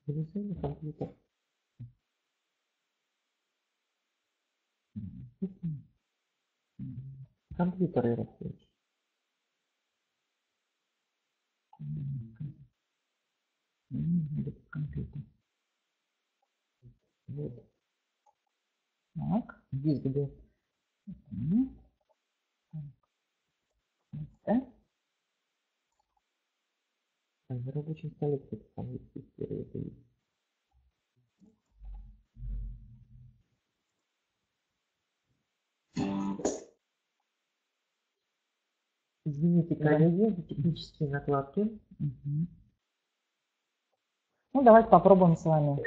Залезай на компьютер. Компьютер рабочий. М, где тут компьютер? Вот. Так. Здесь где. Так. На рабочем столе первый это видит. Извините, коллеги, за технические накладки. Мгм. Ну, давайте попробуем с вами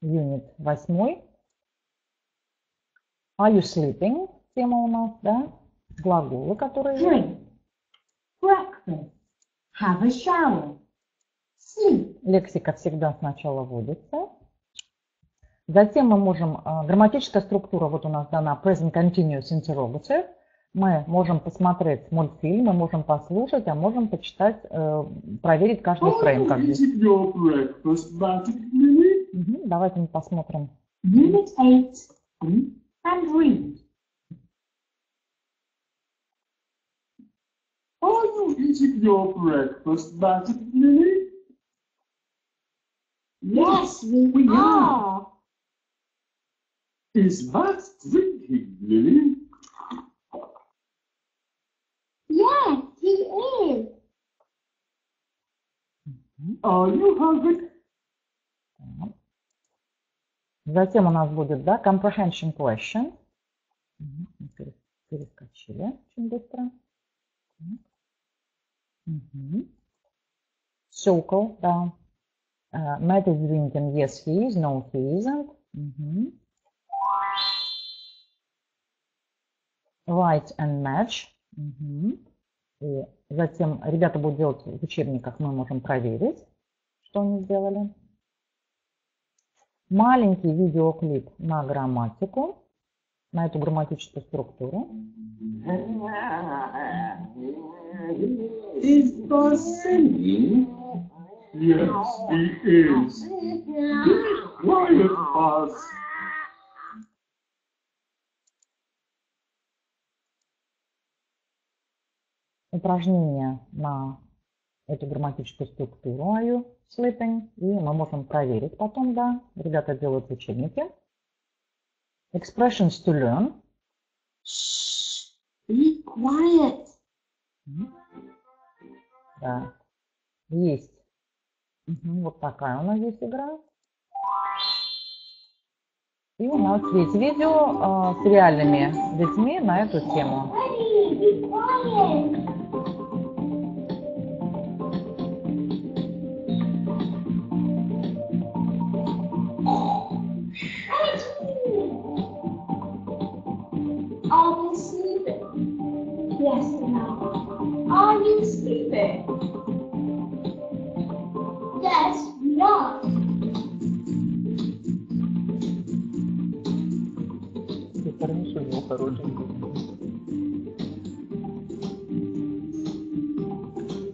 юнит восьмой. Are you sleeping? Тема у нас, да? Глаголы, которые... drink, breakfast, have a shower, sleep, Лексика всегда сначала вводится. Затем мы можем... а, Грамматическая структура вот у нас дана present continuous interrogative. Мы можем посмотреть мультфильм, мы можем послушать, а можем почитать, э, проверить каждый фрейм. Как здесь. Давайте мы посмотрим. Unit 8, and read. Are you eating your breakfast, Magic Lily? Yes, we, are. Is that drinking, Lily? Yes, he is. Are you hungry? Затем у нас будет, да, comprehension question. Перескочили очень быстро. Так. Мгм. Circle, да. Uh, Matt is drinking, yes he is, no he isn't. Мгм. Write and match. Мгм. И затем ребята будут делать в учебниках, мы можем проверить, что они сделали. Маленький видеоклип на грамматику, на эту грамматическую структуру. Is Buzz singing? Yes, he is. Be quiet, Buzz. упражнение на эту грамматическую структуру are you sleeping, и мы можем проверить потом, да, ребята делают учебники. Expressions to learn, Shh. Be quiet. Да. Есть. Мгм, Вот такая у нас здесь игра. И у нас есть видео а, с реальными детьми на эту тему. Are you sleeping? Yes, no. Are you sleeping? Yes, no.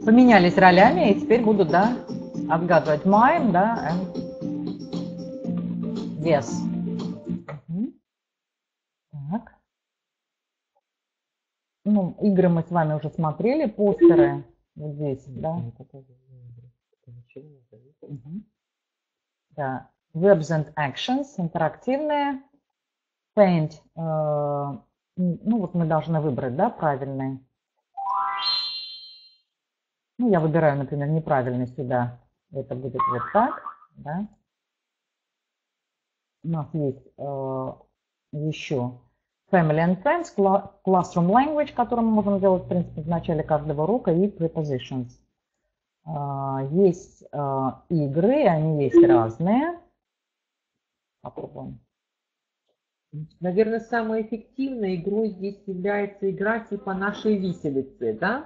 Поменялись ролями и теперь будут, да, отгадывать mine, да, yes. Мгм. Так. Ну, игры мы с вами уже смотрели, постеры вот здесь, да. Да. Verbs and actions, интерактивные. Paint, э, ну вот мы должны выбрать, да, правильный. Ну, я выбираю, например, неправильный сюда. Это будет вот так, да. У нас есть э, еще Family and Friends, cla- Classroom Language, который мы можем делать, в принципе, в начале каждого урока, и Prepositions. А, Есть э, игры, они есть разные. Попробуем. Наверное, самой эффективной игрой здесь является игра типа нашей виселицы, да?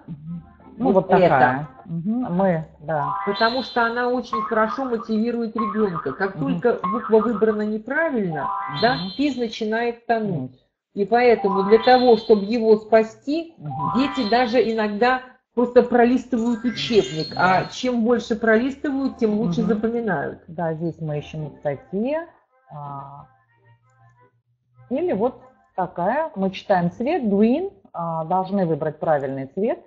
Ну, Вот вот, такая. это. Мгм, Мы, да. Потому что она очень хорошо мотивирует ребенка. Как Мгм. только буква выбрана неправильно, да, Мгм. физ начинает тонуть. И поэтому для того, чтобы его спасти, дети даже иногда просто пролистывают учебник. А чем больше пролистывают, тем лучше Мгм. запоминают. Да, здесь мы ищем статьи. а, Или вот такая. Мы читаем цвет, green. а, Должны выбрать правильный цвет.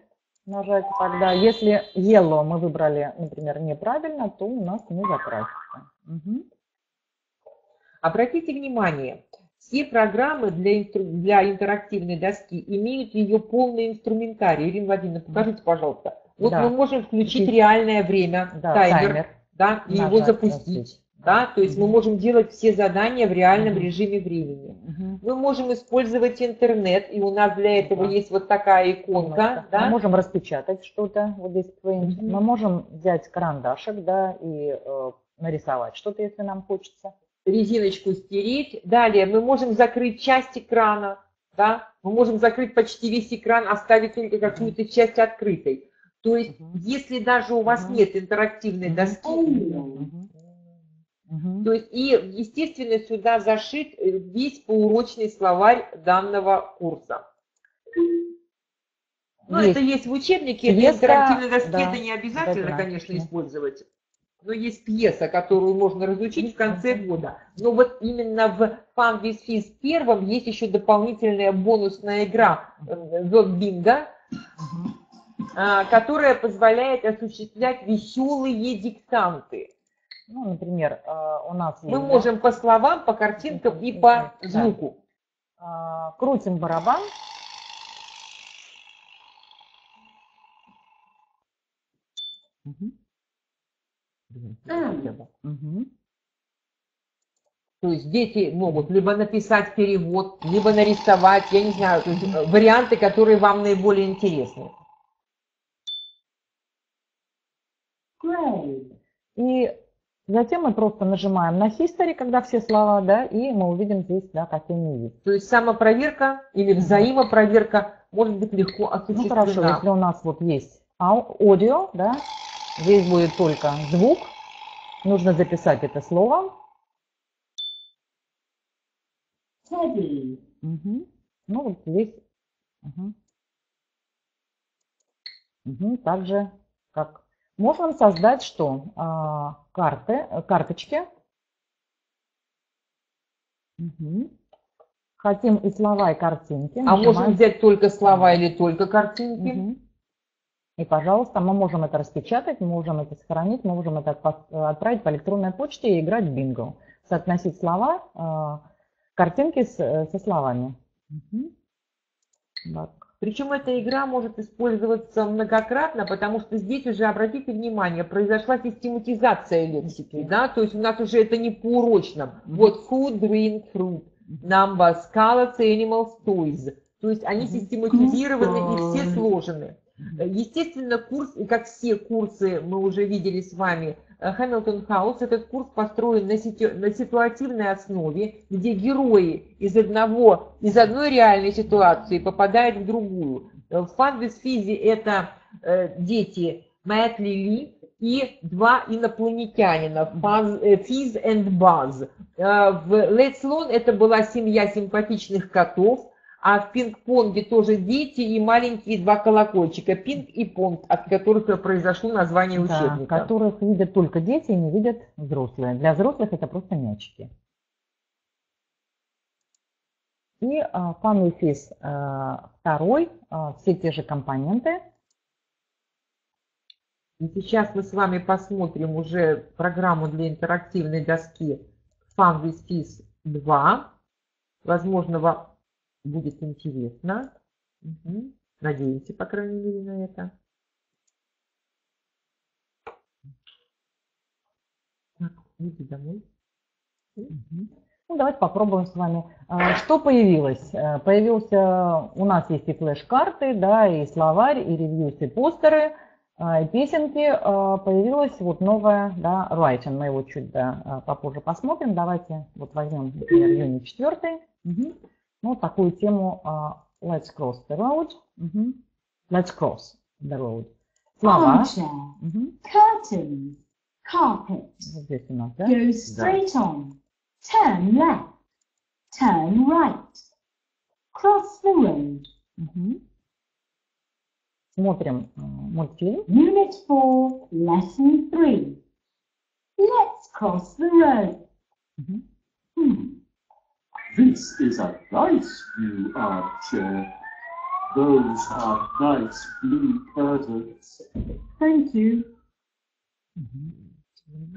Нажать тогда. Если yellow мы выбрали, например, неправильно, то у нас не закрасится. Мгм. Обратите внимание, все программы для, инстру- для интерактивной доски имеют ее полный инструментарий. Ирина Владимировна, покажите, пожалуйста. Вот Да. мы можем включить реальное время, Да, таймер, таймер. да, и его Нажать, запустить. запустить. Да, то есть мы Мгм. можем делать все задания в реальном Мгм. режиме времени. Мгм. Мы можем использовать интернет, и у нас для этого Да. есть вот такая иконка, Мы да, можем распечатать что-то, вот здесь. Мгм. Мы можем взять карандашик, да, и э, нарисовать что-то, если нам хочется. Резиночку стереть. Далее мы можем закрыть часть экрана, да, мы можем закрыть почти весь экран, оставить только какую-то часть открытой. То есть, Мгм. если даже у вас Мгм. нет интерактивной доски. Мгм. то есть и, естественно, сюда зашит э, весь поурочный словарь данного курса. Ну, Есть. это есть в учебнике, Пьеса, интерактивной доске, да, это не обязательно, обязательно, конечно, да. использовать. Но есть пьеса, которую можно разучить в конце года. Но вот именно в with Fizz первом есть еще дополнительная бонусная игра э, Bingo, Мгм. а, которая позволяет осуществлять веселые диктанты. Ну, например, э, у нас есть... Мы да, можем по словам, по картинкам и по звуку. а, крутим барабан. То есть дети могут либо написать перевод, либо нарисовать, я не знаю, то есть э, варианты, которые вам наиболее интересны. И затем мы просто нажимаем на history, когда все слова, да, и мы увидим здесь, да, какие они есть. То есть самопроверка или взаимопроверка может быть легко Ну хорошо, осуществлена. если у нас вот есть ау- аудио, да, здесь будет только звук, нужно записать это слово. Teddy. Мгм. Ну вот здесь. Мгм. Мгм, Также как можем создать что? А, карты, э, карточки. Мгм. Хотим и слова, и картинки. А можем Нажимаем. взять только слова или только картинки. Мгм. И, пожалуйста, мы можем это распечатать, мы можем это сохранить, мы можем это отправить по электронной почте и играть в бинго. Соотносить слова, э, картинки с- э, со словами. Так. Причем эта игра может использоваться многократно, потому что здесь уже, обратите внимание, произошла систематизация лексики, да, то есть у нас уже это не по урочным. Вот food, drink, fruit, numbers, colors, animals, toys. То есть они систематизированы и все сложены. Э, Естественно, курс, и как все курсы мы уже видели с вами, Hamilton House, этот курс построен на, ситу- на ситуативной основе, где герои из, одного, из одной реальной ситуации попадают в другую. Э, В Fizzy это э, дети Мэтт Лили и два инопланетянина, э, Физ и Баз. В Learn это была семья симпатичных котов, а в пинг-понге тоже дети и маленькие два колокольчика, пинг и понг, от которых произошло название Да, учебника. которых видят только дети и не видят взрослые. Для взрослых это просто мячики. И а, Fun with Fizz, а, второй, а, все те же компоненты. И сейчас мы с вами посмотрим уже программу для интерактивной доски Fun with Fizz 2. Возможно, будет интересно. Мгм. Надеемся, по крайней мере, на это. Так, иди домой. Мгм. Ну, давайте попробуем с вами. А, Что появилось? Э, Появился, у нас есть и флеш-карты, да, и словарь, и ревьюс, и постеры, а, и песенки. А, Появилась вот новая, да, writing. Мы его чуть да, попозже посмотрим. Давайте вот возьмем, например, юнит 4. Ну, вот такую тему а, Let's cross the road. Мгм. Let's cross the road. Слова. Armchair, Мгм. curtains, carpet. Вот здесь у нас, да? Go straight on. Turn left. Turn right. Cross the road. Мгм. Смотрим э, мультфильм. Unit 4, Lesson 3. Let's cross the road. Мгм. Hmm. This is a nice new armchair. Those are nice blue curtains. Thank you.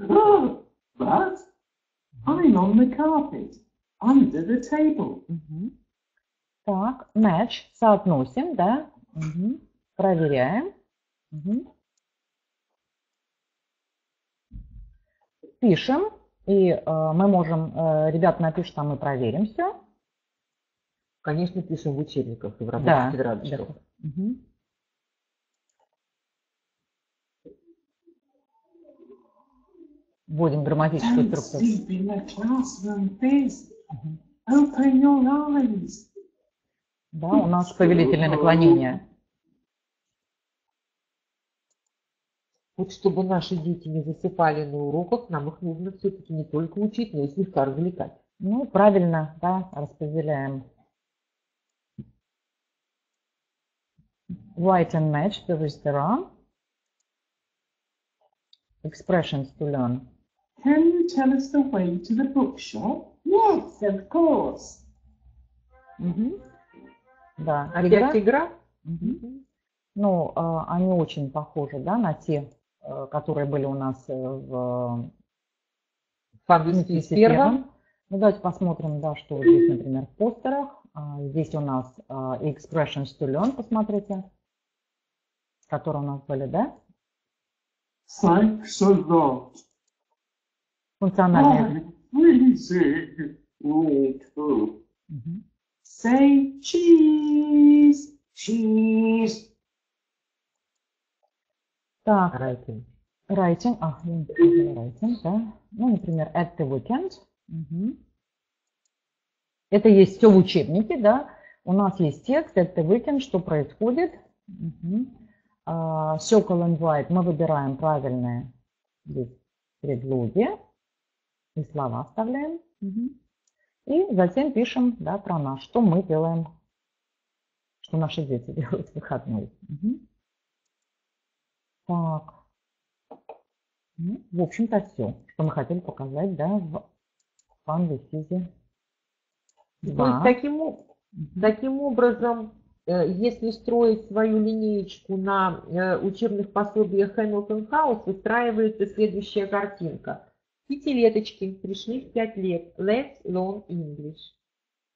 Oh, but I'm on the carpet, under the table. Мгм. Так, match, соотносим, да? Мгм. Проверяем. Мгм. Пишем, и э, мы можем, э, ребята напишут, а мы проверим все. Конечно, пишем в учебниках и в Да, рабочих тетрадочках. да. Мгм. Вводим грамматическую структуру. Да, у нас повелительное наклонение. Вот чтобы наши дети не засыпали на уроках, нам их нужно все-таки не только учить, но и слегка развлекать. Ну, правильно, да, распределяем. Write and match the restaurant. Expressions to learn. Can you tell us the way to the bookshop? Yes, of course. Мгм. Да, Опять игра. игра? Мгм. Ну, а, они очень похожи, да, на те, которые были у нас э, в в первом. Ну, давайте посмотрим, да, что здесь, например, в постерах. А, Здесь у нас а, expressions to learn, посмотрите, которые у нас были, да? Функциональные. Say cheese. Cheese. Так, Writing. writing, а, я не показала writing, да. Ну, например, at the weekend. Мгм. Это есть все в учебнике, да. У нас есть текст at the weekend, что происходит. Мгм. А, Circle and white мы выбираем правильные здесь предлоги и слова вставляем. Мгм. И затем пишем, да, про нас, что мы делаем, что наши дети делают в выходной. Мгм. Так. Ну, в общем-то, все, что мы хотели показать, да, в Fizzy То есть 2. таким, таким образом, э, если строить свою линеечку на э, учебных пособиях Hamilton House, выстраивается следующая картинка. Пятилеточки пришли в пять лет. Let's learn English.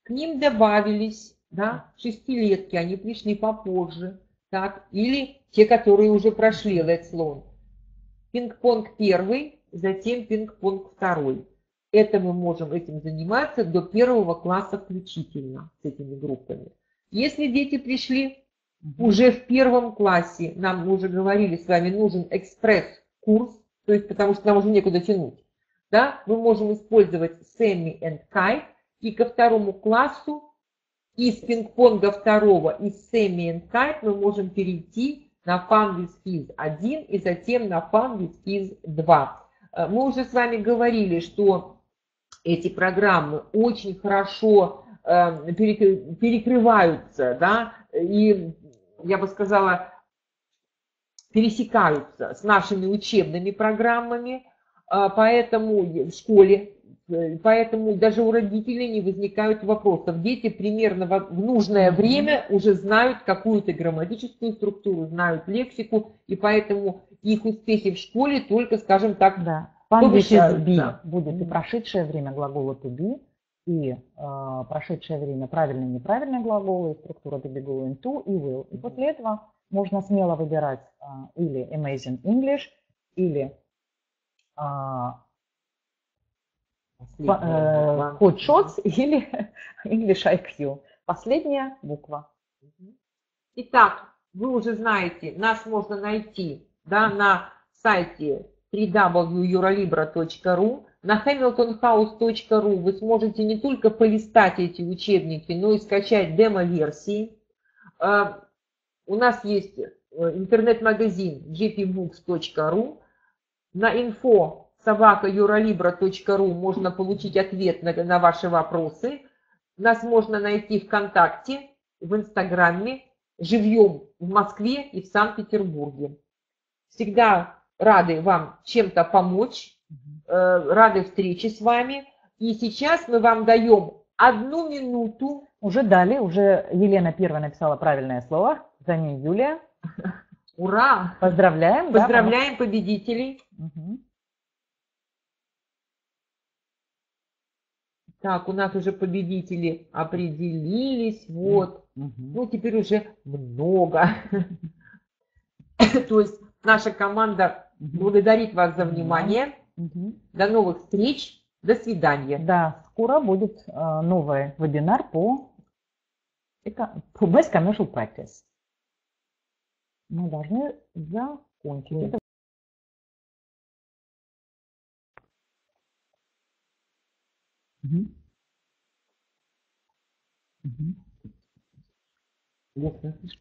К ним добавились да, шестилетки, они пришли попозже, так, или те, которые уже прошли Let's Learn. Пинг-понг первый, затем пинг-понг второй. Это мы можем этим заниматься до первого класса включительно с этими группами. Если дети пришли уже в первом классе, нам мы уже говорили с вами, нужен экспресс-курс, то есть потому что нам уже некуда тянуть, да, мы можем использовать Semi and Kite, и ко второму классу из пинг-понга второго, из Semi and мы можем перейти на Fun with Fizz 1 и затем на Fun with Fizz 2. Э, Мы уже с вами говорили, что эти программы очень хорошо э, перекры- перекрываются, да, и я бы сказала, пересекаются с нашими учебными программами, а, поэтому в школе, э, поэтому даже у родителей не возникают вопросов. Дети примерно в нужное время уже знают какую-то грамматическую структуру, знают лексику, и поэтому их успехи в школе только, скажем так, Да. Be будет и прошедшее время глагола to be, и э, прошедшее время правильные и неправильные глаголы, и структура to be, going to и will. И после этого можно смело выбирать а, или Amazing English, или а, последняя Па- э, Shots или (laughs) English IQ. Последняя буква. Итак, вы уже знаете, нас можно найти да, на сайте www.eurolibra.ru, на hamiltonhouse.ru вы сможете не только полистать эти учебники, но и скачать демо-версии. А, У нас есть э, интернет-магазин gpbooks.ru. На info собака.eurolibra.ru можно получить ответ на, на ваши вопросы. Нас можно найти ВКонтакте, в Инстаграме, живьем в Москве и в Санкт-Петербурге. Всегда рады вам чем-то помочь, э, рады встрече с вами. И сейчас мы вам даем одну минуту. Уже дали, уже Елена первая написала правильное слово, за ней Юлия. Ура! Поздравляем. да, Поздравляем победителей. потому- Так, у нас уже победители определились. Вот. Ну, теперь уже много. (laughs) То есть наша команда благодарит вас за внимание. До новых встреч. До свидания. Да, скоро будет э, новый вебинар по, по Best Commercial Practice. Мы должны закончить What purpose?